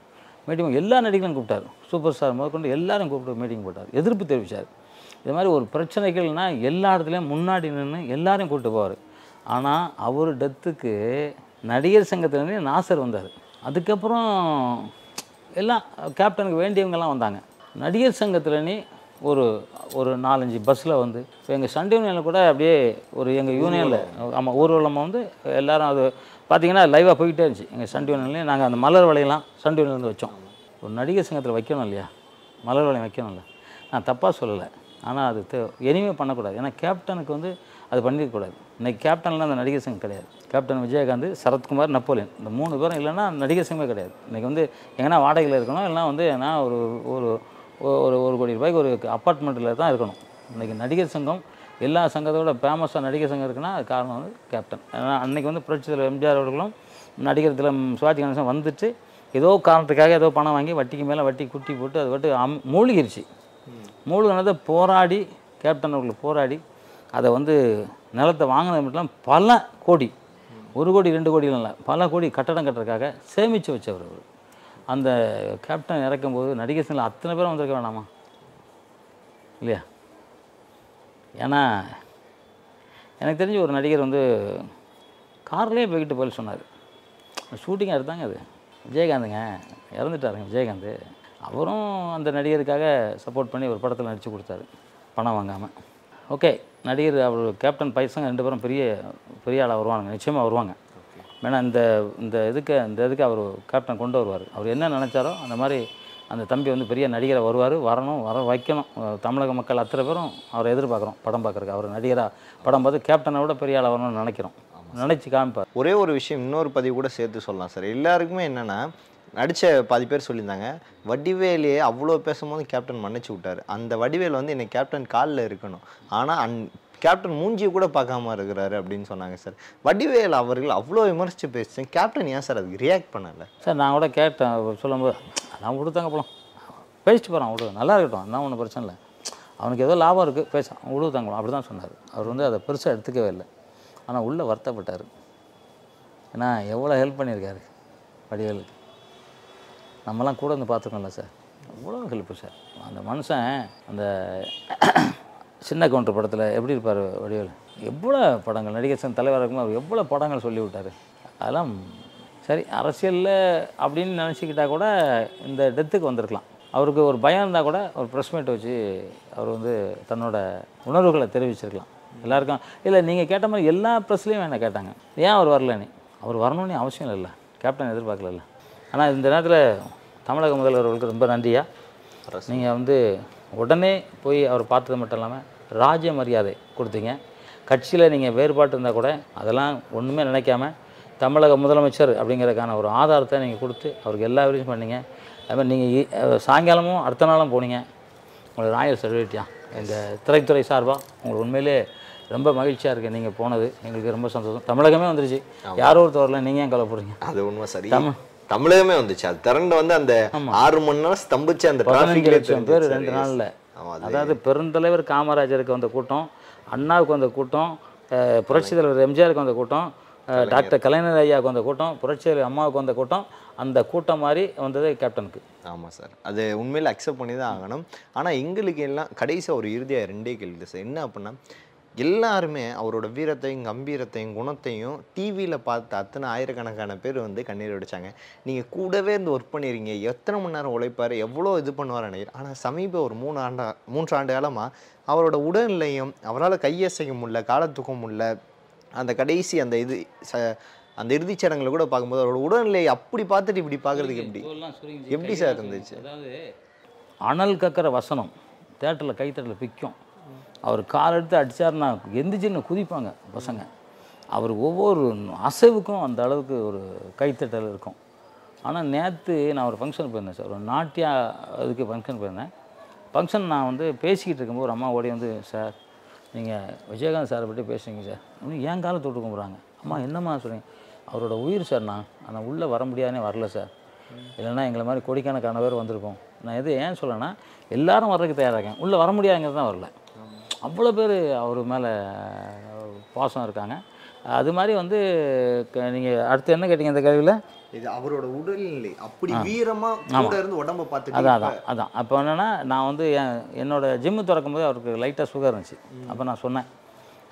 மீட்டிங் எல்லா நடிகர்களும் கூப்பிட்டார். சூப்பர் ஸ்டார் முதற்கொண்டு எல்லாரும் கூப்பிட்டு மீட்டிங் போட்டார். எதிர்ப்பு தெரிவித்தார் இது மாதிரி ஒரு பிரச்சனைகள்னால் எல்லா இடத்துலையும் முன்னாடி நின்று எல்லாரையும் கூப்பிட்டு போவார். ஆனால் அவர் டெத்துக்கு நடிகர் சங்கத்துலேருந்து நாசர் வந்தார். அதுக்கப்புறம் எல்லாம் கேப்டனுக்கு வேண்டியவங்கெல்லாம் வந்தாங்க. நடிகர் சங்கத்துலனே ஒரு ஒரு நாலஞ்சு பஸ்ஸில் வந்து இப்போ எங்கள் சண்டே யூனியனில் கூட அப்படியே ஒரு எங்கள் யூனியனில் ஆமாம் ஊர்வலமாக வந்து எல்லோரும் அது பார்த்தீங்கன்னா லைவாக போய்கிட்டே இருந்துச்சு. எங்கள் சண்டே யூனியன்லேயே நாங்கள் அந்த மலர் வலையெல்லாம் சண்டே யூனியன்லேருந்து வச்சோம். ஒரு நடிகர் சங்கத்தில் வைக்கணும் இல்லையா? மலர் வலையம் வைக்கணும்ல நான் தப்பாக சொல்லலை. ஆனால் அது தே இனிமே பண்ணக்கூடாது. ஏன்னா கேப்டனுக்கு வந்து அது பண்ணிருக்கக்கூடாது இன்றைக்கி கேப்டன்லாம் அந்த நடிகர் சங்கம் கிடையாது. கேப்டன் விஜயகாந்த் சரத்குமார் நப்போலியன். இந்த மூணு பேரும் இல்லைன்னா நடிகர் சங்கமே கிடையாது. இன்றைக்கி வந்து எங்கன்னா வாடகையில் இருக்கணும் இல்லைனா வந்து ஏன்னா ஒரு ஒரு ஒரு ஒரு கோடி ரூபாய்க்கு ஒரு அப்பார்ட்மெண்ட்டில் தான் இருக்கணும். இன்றைக்கி நடிகர் சங்கம் எல்லா சங்கத்தோட ஃபேமஸாக நடிகர் சங்கம் இருக்குன்னா அது காரணம் வந்து கேப்டன் ஏன்னா அன்றைக்கி வந்து புரட்சி தலைவர் எம்ஜிஆர் அவர்களும் நடிகர் திலம் சிவாஜி கணேசன் வந்துட்டு ஏதோ காரணத்துக்காக ஏதோ பணம் வாங்கி வட்டிக்கு மேலே வட்டி குட்டி போட்டு அது பட்டு அம் மூழ்கிருச்சு. மூழ்கினதை போராடி கேப்டன் அவர்கள் போராடி அதை வந்து நிலத்தை வாங்கினது மட்டும் பல கோடி ஒரு கோடி ரெண்டு கோடிலாம் இல்லை பல கோடி கட்டடம் கட்டுறதுக்காக சேமித்து வச்சவர் அவர். அந்த கேப்டன் இறக்கும்போது நடிகர் சங்கத்தில் அத்தனை பேரும் வந்திருக்க வேணாமா? இல்லையா? ஏன்னா எனக்கு தெரிஞ்சு ஒரு நடிகர் வந்து கார்லேயே போய்கிட்டு பதில் சொன்னார். ஷூட்டிங் எடுத்தாங்க அது. விஜயகாந்துங்க. இறந்துட்டாருங்க விஜயகாந்த். அவரும் அந்த நடிகருக்காக சப்போர்ட் பண்ணி ஒரு படத்தில் நடித்து கொடுத்தாரு. பணம் வாங்காமல் ஓகே நடிகர் அவர் கேப்டன் பைசங்க ரெண்டு பேரும் பெரிய பெரிய ஆளாக வருவாங்க நிச்சயமாக வருவாங்க. ஏன்னா இந்த இந்த இதுக்கு இந்த இதுக்கு அவர் கேப்டன் கொண்டு வருவார். அவர் என்ன நினச்சாரோ அந்த மாதிரி அந்த தம்பி வந்து பெரிய நடிகரை வருவார். வரணும் வர வைக்கணும். தமிழக மக்கள் அத்தனை பேரும் அவரை எதிர்பார்க்குறோம் படம் பார்க்குறக்கு அவர் நடிகராக படம் பார்த்து கேப்டனை விட பெரிய ஆளாக வரணும்னு நினைக்கிறோம். நினச்சி காமிப்பார். ஒரே ஒரு விஷயம் இன்னொரு பதிவு கூட சேர்த்து சொல்லலாம் சார். எல்லாருக்குமே என்னென்னா நடித்த பாதி பேர் சொல்லியிருந்தாங்க வடிவேலையே அவ்வளோ பேசும்போது கேப்டன் மன்னிச்சு விட்டாரு. அந்த வடிவேல் வந்து என்னை கேப்டன் காலில் இருக்கணும். ஆனால் அந் கேப்டன் மூஞ்சியை கூட பார்க்காம இருக்கிறாரு அப்படின்னு சொன்னாங்க சார் வடிவேல் அவர்கள் அவ்வளோ விமர்சித்து பேசுகிறேன் கேப்டன் ஏன் சார் அதுக்கு ரியாக்ட் பண்ணலை? சார் நான் கூட கேட்டேன். அவர் சொல்லும்போது நான் கொடுத்தாங்க போலாம். பேசிட்டு போகிறான் விடு. நல்லா இருக்கட்டும். அதான் ஒன்றும் பிரச்சனை இல்லை. அவனுக்கு ஏதோ லாபம் இருக்குது பேச. விடுதாங்க அப்படி தான் சொன்னார். அவர் வந்து அதை பெருசாக எடுத்துக்கவே இல்லை. ஆனால் உள்ளே வருத்தப்பட்டார். ஏன்னா எவ்வளோ ஹெல்ப் பண்ணியிருக்காரு வடிவேலுக்கு. நம்மலாம் கூட வந்து பார்த்துக்கோம்ல சார் எவ்வளோ ஹெல்ப்பு சார் அந்த மனுஷன் அந்த சின்ன கவுண்டர் படத்தில் எப்படி இருப்பார் வடிவேல்? எவ்வளோ படங்கள் நடிகர் சங்க தலைவராக இருக்கும்போது அவர் எவ்வளோ படங்கள் சொல்லிவிட்டார்? அதெல்லாம் சரி அரசியலில் அப்படின்னு நினச்சிக்கிட்டா கூட இந்த டெத்துக்கு வந்திருக்கலாம். அவருக்கு ஒரு பயம் இருந்தால் கூட ஒரு ப்ரெஸ் மீட் வச்சு அவர் வந்து தன்னோட உணர்வுகளை தெரிவிச்சிருக்கலாம். எல்லாருக்கும் இல்லை நீங்கள் கேட்ட மாதிரி எல்லா ப்ரெஸ்லேயும் என்ன கேட்டாங்க. ஏன் அவர் வரலன்னு அவர் வரணும்னு அவசியம் இல்லை கேப்டன் எதிர்பார்க்கல ஆனால் இந்த நேரத்தில் தமிழக முதல்வர்களுக்கு ரொம்ப நன்றியா? நீங்கள் வந்து உடனே போய் அவர் பார்த்தது மட்டும் இல்லாமல் ராஜ மரியாதை கொடுத்தீங்க. கட்சியில் நீங்கள் வேறுபாடு இருந்தால் கூட அதெல்லாம் ஒன்றுமே நினைக்காம தமிழக முதலமைச்சர் அப்படிங்கிறதுக்கான ஒரு ஆதாரத்தை நீங்கள் கொடுத்து அவருக்கு எல்லா விஷயம் பண்ணீங்க. அது மாதிரி நீங்கள் சாயங்காலமும் அடுத்த நாளும் போனீங்க. உங்களுக்கு ராயல் சர்டிஃபிகேட்டியா எங்கள் திரைத்துறை சார்பாக உங்களுக்கு உண்மையிலே ரொம்ப மகிழ்ச்சியாக இருக்குது நீங்கள் போனது. எங்களுக்கு ரொம்ப சந்தோஷம். தமிழகமே வந்துருச்சு. யாரோ ஒருத்தர் வரல. நீங்கள் ஏன் கவலைப்படுறீங்க? அது உண்மை சரி. தமிழகமே வந்துச்சு. அது திரண்டு வந்து அந்த ஆறு மணி நேரம் ஸ்தம்பிச்சு அந்த பேர் ரெண்டு நாளில். அதாவது பெருந்தலைவர் காமராஜருக்கு வந்த கூட்டம் அண்ணாவுக்கு வந்த கூட்டம் அஹ், புரட்சித் தலைவர் எம்ஜிஆருக்கு வந்த கூட்டம் டாக்டர் கலைஞர் ஐயாவுக்கு வந்த கூட்டம் புரட்சி தலைவர் அம்மாவுக்கு வந்த கூட்டம் அந்த கூட்டம் மாதிரி வந்தது கேப்டனுக்கு. ஆமாம் சார். அது உண்மையில் அக்செப்ட் பண்ணி தான் ஆகணும். ஆனால் எங்களுக்கு எல்லாம் கடைசியாக ஒரு இறுதியாக ரெண்டே கேள்வி சார். என்ன அப்படின்னா எல்லாருமே அவரோட வீரத்தையும் கம்பீரத்தையும் குணத்தையும் டிவியில் பார்த்து அத்தனை ஆயிரக்கணக்கான பேர் வந்து கண்ணீர் வடிச்சாங்க. நீங்கள் கூடவே இருந்து ஒர்க் பண்ணிடுறீங்க எத்தனை மணி நேரம் உழைப்பார்? எவ்வளோ இது பண்ணுவார் நினைக்கிறேன் ஆனால் சமீப ஒரு மூணு ஆண்டா மூன்று ஆண்டு காலமாக அவரோட உடல்நிலையும் அவரால் கையசைக்க முடியல காலை தூக்க முடியல அந்த கடைசி அந்த இது ச அந்த இறுதிச் சடங்குல கூட பார்க்கும்போது அவரோட உடல்நிலையை அப்படி பார்த்துட்டு இப்படி பார்க்கறதுக்கு எப்படி? எப்படி சார் இருந்துச்சு? அதாவது அனல் கக்கிற வசனம் தேட்டரில் கைத்தட்டல பிக்கும் அவர் கால் எடுத்து அடித்தார்னா எந்திரிச்சுன்னு குதிப்பாங்க பசங்க. அவர் ஒவ்வொரு அசைவுக்கும் அந்த அளவுக்கு ஒரு கைத்தட்டல் இருக்கும். ஆனால் நேற்று நான் ஒரு ஃபங்க்ஷன் போயிருந்தேன் சார். ஒரு நாட்டியா இதுக்கு ஃபங்க்ஷன் போயிருந்தேன். ஃபங்க்ஷன் நான் வந்து பேசிக்கிட்டு இருக்கும்போது ஒரு அம்மா ஓடி வந்து சார் நீங்கள் விஜயகாந்த் சாரை பற்றி பேசுகிறீங்க சார். இன்னும் ஏன் காலை தொட்டு கும்பிட்றாங்க? அம்மா என்னம்மா சொன்னீங்க அவரோட உயிர் சார் நான். ஆனால் உள்ளே வர முடியாதே வரல சார். இல்லைன்னா எங்களை மாதிரி கோடிக்கணக்கான பேர் வந்திருக்கோம் நான் எது ஏன் சொல்லனா எல்லாரும் வர்றதுக்கு தயாராக இருக்கேன். உள்ளே வர முடியாதுங்கிறது தான் வரல. அவ்வளோ பேர் அவர் மேலே பாசம் இருக்காங்க. அது மாதிரி வந்து நீங்கள் அடுத்து என்ன கேட்டிங்க இந்த கேள்வியில்? இது அவரோட உடல்நிலை. அப்படி வீரமா கூட இருந்து உடம்ப பார்த்துட்டு அதான் அதான் அதான். அப்போ என்னென்னா நான் வந்து என் என்னோட ஜிம்மு திறக்கும் போது அவருக்கு லைட்டாக சுகர் இருந்துச்சு. அப்போ நான் சொன்னேன்.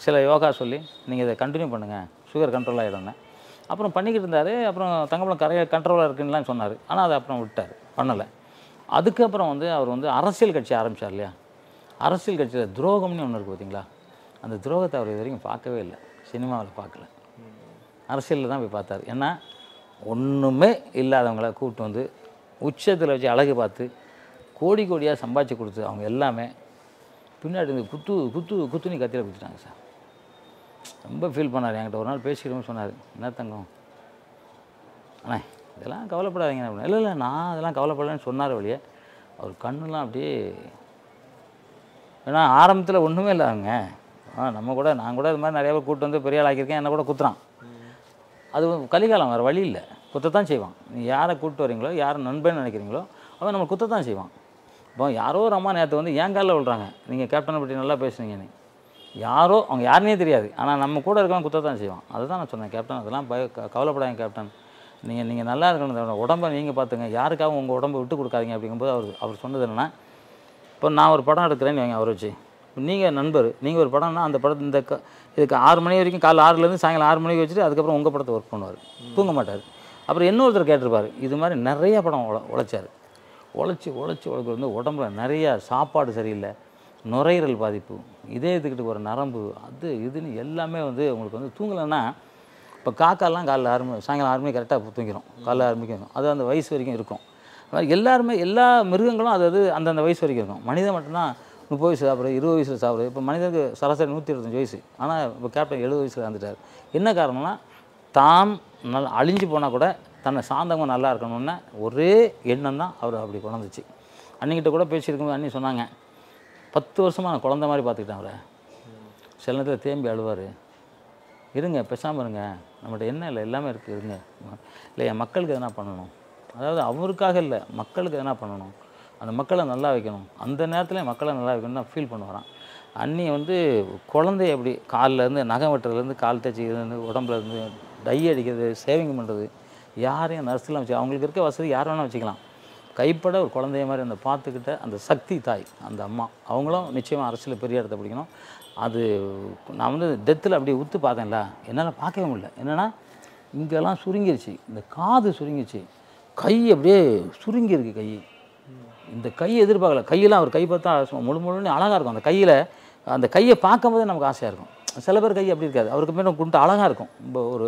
சில யோகா சொல்லி நீங்கள் இதை கண்டினியூ பண்ணுங்கள் சுகர் கண்ட்ரோல் ஆகிடும்னு அப்புறம் பண்ணிக்கிட்டு இருந்தார். அப்புறம் தங்கப்பழம் கரைய கண்ட்ரோலாக இருக்குன்னுலாம் சொன்னார். ஆனால் அதை அப்புறம் விட்டார். பண்ணலை. அதுக்கப்புறம் வந்து அவர் வந்து அரசியல் கட்சி ஆரம்பித்தார் இல்லையா? அரசியல் கட்சியில் துரோகம்னு ஒன்று இருக்குது பார்த்தீங்களா அந்த துரோகத்தை அவர் இது வரைக்கும் பார்க்கவே இல்லை. சினிமாவில் பார்க்கல. அரசியலில் தான் போய் பார்த்தார். ஏன்னா ஒன்றுமே இல்லாதவங்கள கூப்பிட்டு வந்து உச்சத்தில் வச்சு அழகு பார்த்து கோடி கோடியாக சம்பாதிச்சு கொடுத்து அவங்க எல்லாமே பின்னாடி இருந்து குத்து குத்து குத்துனி கத்தியில் குத்துட்டாங்க சார். ரொம்ப ஃபீல் பண்ணார். என்கிட்ட ஒரு நாள் பேசிக்கிறோம்னு சொன்னார். என்ன தங்கம்? அண்ணே இதெல்லாம் கவலைப்படாதீங்க. அப்படின்னு இல்லை இல்லை நான் அதெல்லாம் கவலைப்படலன்னு சொன்னார் வழியே அவர் கண்ணுலாம் அப்படியே ஏன்னா ஆரம்பத்தில் ஒன்றுமே இல்லைங்க. நம்ம கூட நான் கூட இது மாதிரி நிறைய பேர் கூட்டு வந்து பெரிய ஆள் ஆக்கியிருக்கேன் என்ன கூட குத்துறான். அது கலிகாலம் வேறு வழி இல்லை. குத்தத்தான் செய்வான். நீ யாரை கூப்பிட்டு வரீங்களோ யாரை நண்பன் நினைக்கிறீங்களோ அவன் நம்ம குத்தத்தான் செய்வான். இப்போ யாரோ ஒரு அம்மா நேற்று வந்து ஏன் காலில் விழுறாங்க நீங்கள் கேப்டனை பற்றி நல்லா பேசுனீங்க யாரோ அவங்க யாருனே தெரியாது. ஆனால் நம்ம கூட இருக்கவன் குத்தத்தான் தான் செய்வான். அதுதான் நான் சொன்னேன் கேப்டன் அதெல்லாம் பய க- கேப்டன் நீங்கள் நீங்கள் நல்லா இருக்கணும் உடம்பை நீங்கள் பார்த்துங்க. யாருக்காகவும் உங்கள் உடம்பை விட்டு கொடுக்காதீங்க அப்படிங்கும்போது அவர் அவர் சொன்னது என்னென்னா இப்போ நான் ஒரு படம் எடுக்கிறேன்னு வைங்க அவரை வச்சு. நீங்கள் நண்பர் நீங்கள் ஒரு படம்னா அந்த படத்து இந்த க- இதுக்கு ஆறு மணி வரைக்கும் காலைல ஆறுலேருந்து சாயங்காலம் ஆறு மணிக்கு வச்சுட்டு அதுக்கப்புறம் உங்கள் படத்தை ஒர்க் பண்ணுவார். தூங்க மாட்டார். அப்புறம் இன்னொருத்தர் கேட்டிருப்பார் இது மாதிரி நிறைய படம் உழ உழைச்சார். உழைச்சி உழைச்சி உழைக்கிறது வந்து உடம்புல நிறைய சாப்பாடு சரியில்லை நுரையீரல் பாதிப்பு இதயத்துக்கிட்ட ஒரு நரம்பு அது இதுன்னு எல்லாமே வந்து உங்களுக்கு வந்து தூங்கலைன்னா இப்போ காக்காலாம் காலைல ஆறு மணி சாயங்காலம் ஆறு மணி கரெக்டாக தூங்கிடும் காலைல ஆறு மணிக்கு அது அந்த வயசு வரைக்கும் இருக்கும். எல்லாருமே எல்லா மிருகங்களும் அது அது அந்தந்த வயசு வரைக்கும் இருக்கும். மனிதன் மட்டும்தான் முப்பது வயசு சாப்பிட்றது இருபது வயசில் சாப்பிட்றது இப்போ மனிதனுக்கு சராசரி நூற்றி இருபத்தஞ்சு வயசு. ஆனால் இப்போ கேப்டன் எழுபது வயசில் இறந்துட்டார். என்ன காரணம்னா தான் நல்லா அழிஞ்சு போனால் கூட தன்னை சார்ந்தவங்க நல்லா இருக்கணும்னு ஒரே எண்ணம் தான் அவர் அப்படி குழந்துச்சு அன்னிக்கிட்ட கூட பேசியிருக்கும்போது அண்ணி சொன்னாங்க பத்து வருஷமாக நான் குழந்த மாதிரி பார்த்துக்கிட்டேன் அவரை. சில நேரத்தில் தேம்பி அழுவார். இருங்க பேசாமல் இருங்க. நம்மகிட்ட என்ன இல்லை? எல்லாமே இருக்குது இருங்க. இல்லை என் மக்களுக்கு எதனா பண்ணணும்? அதாவது அவருக்காக இல்லை மக்களுக்கு எதனா பண்ணணும். அந்த மக்களை நல்லா வைக்கணும். அந்த நேரத்தில் மக்களை நல்லா வைக்கணும்னு நான் ஃபீல் பண்ணுவாராம் அண்ணி வந்து குழந்தைய எப்படி காலிலேருந்து நகம் வெட்டுறதுலேருந்து கால் தேய்ச்சிக்கிறது உடம்புலேருந்து டை அடிக்கிறது சேவிங் பண்ணுறது யாரையும் நர்ஸ்லாம் வச்சு அவங்களுக்கு இருக்க வசதி யார் வேணால் வச்சுக்கலாம். கைப்பட ஒரு குழந்தைய மாதிரி அந்த பார்த்துக்கிட்ட அந்த சக்தி தாய் அந்த அம்மா அவங்களும் நிச்சயமாக அரசியல் பெரிய இடத்த பிடிக்கணும். அது நான் வந்து டெத்தில் அப்படியே உத்து பார்த்தேன்ல என்னால் பார்க்கவே முடியல. என்னென்னா இங்கெல்லாம் சுருங்கிருச்சு. இந்த காது சுருங்கிருச்சு. கை அப்படியே சுருங்கியிருக்கு கை. இந்த கை எதிர்பார்க்கல. கையெல்லாம் அவர் கை பார்த்தா முழு முழுன்னு அழகாக இருக்கும். அந்த கையில் அந்த கையை பார்க்கும்போதே நமக்கு ஆசையாக இருக்கும். சில பேர் கை அப்படி இருக்காது. அவருக்கு மேலே குண்டு அழகாக இருக்கும். இப்போ ஒரு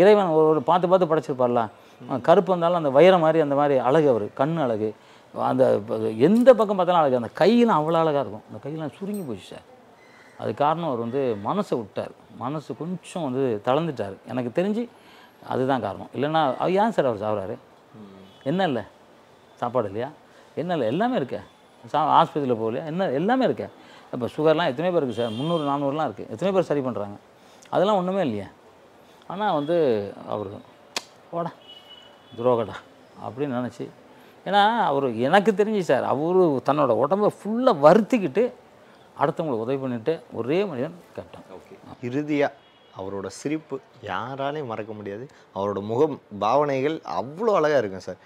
இறைவன் ஒரு ஒரு பார்த்து பார்த்து படைச்சிருப்பார்ல. கருப்பு வந்தாலும் அந்த வைர மாதிரி அந்த மாதிரி அழகு அவர். கண் அழகு. அந்த எந்த பக்கம் பார்த்தாலும் அழகு. அந்த கையெல்லாம் அவ்வளோ அழகாக இருக்கும். அந்த கையெல்லாம் சுருங்கி போச்சு சார். அது காரணம் அவர் வந்து மனசை விட்டார். மனசு கொஞ்சம் வந்து தளர்ந்துட்டார். எனக்கு தெரிஞ்சு அதுதான் காரணம். இல்லைன்னா அவர் ஏன் சார் அவர் சாப்பிட்றாரு என்ன இல்லை? சாப்பாடு இல்லையா? என்ன இல்லை? எல்லாமே இருக்கே. சா ஆஸ்பத்திரியில் போகலையா? என்ன எல்லாமே இருக்கே. இப்போ சுகர்லாம் எத்தனை பேர் இருக்குது சார்? முந்நூறு நானூறுலாம் இருக்குது எத்தனை பேர் சரி பண்ணுறாங்க அதெல்லாம் ஒன்றுமே இல்லையா. ஆனால் வந்து அவர் ஓடா துரோகடா அப்படின்னு நினச்சி ஏன்னா அவர் எனக்கு தெரிஞ்சு சார் அவர் தன்னோட உடம்ப ஃபுல்லாக வருத்திக்கிட்டு அடுத்தவங்களுக்கு உதவி பண்ணிவிட்டு ஒரே மனிதன் கேப்டன் ஓகே. இறுதியாக அவரோட சிரிப்பு யாராலையும் மறக்க முடியாது. அவரோட முகம் பாவனைகள் அவ்வளோ அழகாக இருக்கும் சார்.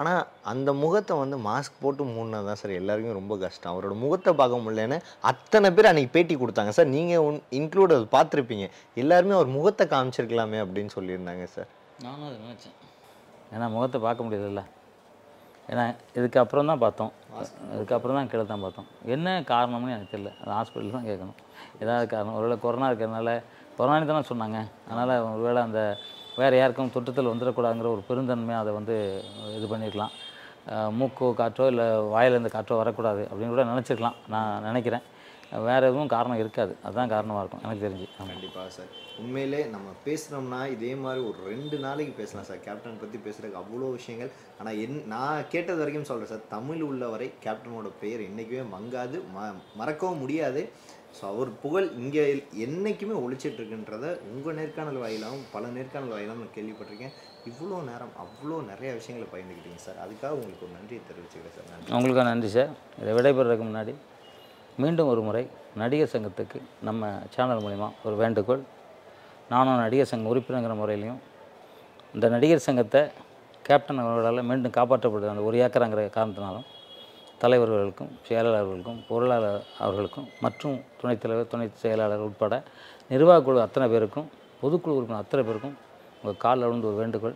ஆனால் அந்த முகத்தை வந்து மாஸ்க் போட்டு மூடினா தான் சார் எல்லாருக்கும் ரொம்ப கஷ்டம். அவரோட முகத்தை பார்க்க முடியலன்னு அத்தனை பேர் அன்றைக்கி பேட்டி கொடுத்தாங்க சார். நீங்கள் உன் இன்க்ளூட் அது பார்த்துருப்பீங்க. எல்லாருமே அவர் முகத்தை காமிச்சிருக்கலாமே அப்படின்னு சொல்லியிருந்தாங்க சார். நானும் அதை நினச்சேன். ஏன்னா முகத்தை பார்க்க முடியல ஏன்னா இதுக்கப்புறம் தான் பார்த்தோம். இதுக்கப்புறம் தான் கீழே தான் பார்த்தோம். என்ன காரணம்னு எனக்கு தெரியல. அது ஹாஸ்பிட்டல் தான் கேட்கணும். ஏதாவது காரணம். ஒருவேளை கொரோனா இருக்கிறதுனால கொரோனா தானே சொன்னாங்க. அதனால் ஒருவேளை அந்த வேறு யாருக்கும் தொற்றுதல் வந்துடக்கூடாதுங்கிற ஒரு பெருந்தன்மையாக அதை வந்து இது பண்ணியிருக்கலாம். மூக்கோ காற்றோ இல்லை வாயிலேருந்து காற்றோ வரக்கூடாது அப்படின்னு கூட நினச்சிருக்கலாம். நான் நினைக்கிறேன். வேறு எதுவும் காரணம் இருக்காது. அதுதான் காரணமாக இருக்கும். எனக்கு தெரிஞ்சு. கண்டிப்பாக சார். உண்மையிலே நம்ம பேசுகிறோம்னா இதே மாதிரி ஒரு ரெண்டு நாளைக்கு பேசலாம் சார். கேப்டன் பற்றி பேசுறதுக்கு அவ்வளோ விஷயங்கள். ஆனால் என் நான் கேட்டது வரைக்கும் சொல்கிறேன் சார். தமிழ் உள்ளவரை கேப்டனோட பெயர் என்றைக்குமே மங்காது. ம மறக்கவும் முடியாது. ஸோ அவர் புகழ் இங்கே என்றைக்குமே ஒழிச்சிட்ருக்குன்றத உங்கள் நேர்காணல் வாயிலாகவும் பல நேர்காணல் வாயிலாகவும் நான் கேள்விப்பட்டிருக்கேன். இவ்வளோ நேரம் அவ்வளோ நிறைய விஷயங்களை பயந்துக்கிட்டீங்க சார். அதுக்காக உங்களுக்கு ஒரு நன்றியை தெரிவிச்சுக்கிறேன் சார். நன்றி. உங்களுக்கு நன்றி சார். இதை விடைபெறதுக்கு முன்னாடி மீண்டும் ஒரு முறை நடிகர் சங்கத்துக்கு நம்ம சேனல் மூலிமா ஒரு வேண்டுகோள். நானும் நடிகர் சங்க உறுப்பினங்கிற முறையிலையும் இந்த நடிகர் சங்கத்தை கேப்டன் அவர்களால் மீண்டும் காப்பாற்றப்படுது அந்த ஒரு ஏக்கராங்கிற காரணத்தினாலும் தலைவர்களுக்கும் செயலாளர்களுக்கும் பொருளாளர் அவர்களுக்கும் மற்றும் துணைத் தலைவர் துணை செயலாளர் உட்பட நிர்வாகக் குழு அத்தனை பேருக்கும் பொதுக்குழு உறுப்பினர் அத்தனை பேருக்கும் உங்கள் காலில் விழுந்து ஒரு வேண்டுகோள்.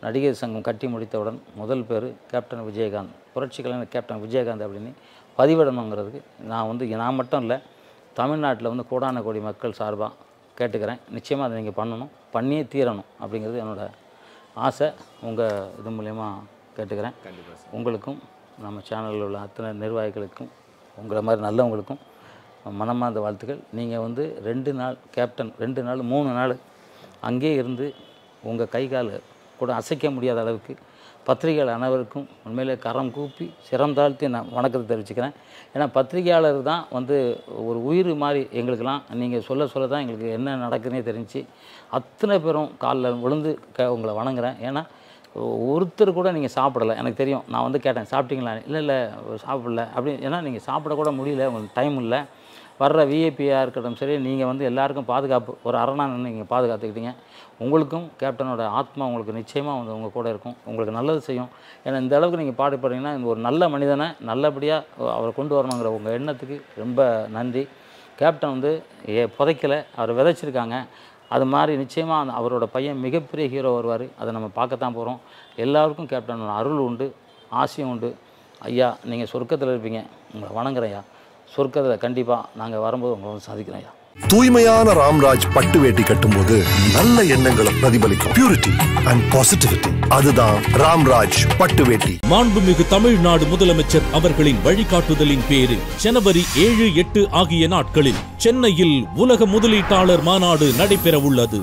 நடிகர் சங்கம் கட்டி முடித்தவுடன் முதல் பேர் கேப்டன் விஜயகாந்த். புரட்சி கலைஞர் கேப்டன் விஜயகாந்த் அப்படின்னு பதிவிடணுங்கிறதுக்கு நான் வந்து நான் மட்டும் இல்லை தமிழ்நாட்டில் வந்து கோடான கோடி மக்கள் சார்பாக கேட்டுக்கிறேன். நிச்சயமாக அதை நீங்கள் பண்ணணும். பண்ணியே தீரணும் அப்படிங்கிறது என்னோட ஆசை. உங்கள் இது மூலயமா கேட்டுக்கிறேன். உங்களுக்கும் நம்ம சேனலில் உள்ள அத்தனை நிர்வாகிகளுக்கும் உங்களை மாதிரி நல்லவங்களுக்கும் மனமார்ந்த வாழ்த்துக்கள். நீங்கள் வந்து ரெண்டு நாள் கேப்டன் ரெண்டு நாள் மூணு நாள் அங்கேயே இருந்து உங்கள் கை கால் கூட அசைக்க முடியாத அளவுக்கு பத்திரிகையாளர் அனைவருக்கும் உண்மையிலே கரம் கூப்பி சிரம் தாழ்த்தி நான் வணக்கத்தை தெரிவிச்சுக்கிறேன். ஏன்னா பத்திரிகையாளர் தான் வந்து ஒரு உயிர் மாதிரி எங்களுக்கெல்லாம் நீங்கள் சொல்ல சொல்ல தான் எங்களுக்கு என்ன நடக்குதுன்னே தெரிஞ்சு அத்தனை பேரும் காலில் விழுந்து க உங்களை வணங்குறேன். ஏன்னா ஒருத்தர் கூட நீங்கள் சாப்பிடலை. எனக்கு தெரியும். நான் வந்து கேட்டேன் சாப்பிட்டீங்களா? இல்லை இல்லை சாப்பிடல. அப்படி ஏன்னா நீங்கள் சாப்பிட கூட முடியல உங்களுக்கு டைம் இல்லை. வர்ற விஐபியாக இருக்கட்டும் சரி நீங்கள் வந்து எல்லாருக்கும் பாதுகாப்பு ஒரு அரணா நின்று நீங்கள் பாதுகாத்துக்கிட்டீங்க. உங்களுக்கும் கேப்டனோட ஆத்மா உங்களுக்கு நிச்சயமாக வந்து உங்கள் கூட இருக்கும். உங்களுக்கு நல்லது செய்யும். ஏன்னா இந்த அளவுக்கு நீங்கள் பாடுபடுறீங்கன்னா ஒரு நல்ல மனிதனை நல்லபடியாக அவரை கொண்டு வரணுங்கிற உங்கள் எண்ணத்துக்கு ரொம்ப நன்றி. கேப்டன் வந்து ஏ புதைக்கலை. அவர் விதைச்சிருக்காங்க. அது மாதிரி நிச்சயமாக அவரோட பையன் மிகப்பெரிய ஹீரோ வருவார். அதை நம்ம பார்க்கத்தான் போகிறோம் எல்லாருக்கும் கேப்டன் அருள் உண்டு ஆசையும் உண்டு. ஐயா நீங்கள் சொர்க்கத்தில் இருப்பீங்க. உங்களை வணங்குறேன் ஐயா. சொர்க்கத்தில் கண்டிப்பாக நாங்கள் வரும்போது உங்களை வந்து சாதிக்கிறோம் ஐயா. தூய்மையான ராம்ராஜ் பட்டு வேட்டி கட்டும்போது நல்ல எண்ணங்களை பிரதிபலிக்கும். பியூரிட்டி அண்ட் பாசிட்டிவிட்டி அதுதான் ராம்ராஜ் பட்டு வேட்டி. மாண்புமிகு தமிழ்நாடு முதலமைச்சர் அவர்களின் வழிகாட்டுதலின் பேரில் ஜனவரி ஏழு எட்டு ஆகிய நாட்களில் சென்னையில் உலக முதலீட்டாளர் மாநாடு நடைபெற உள்ளது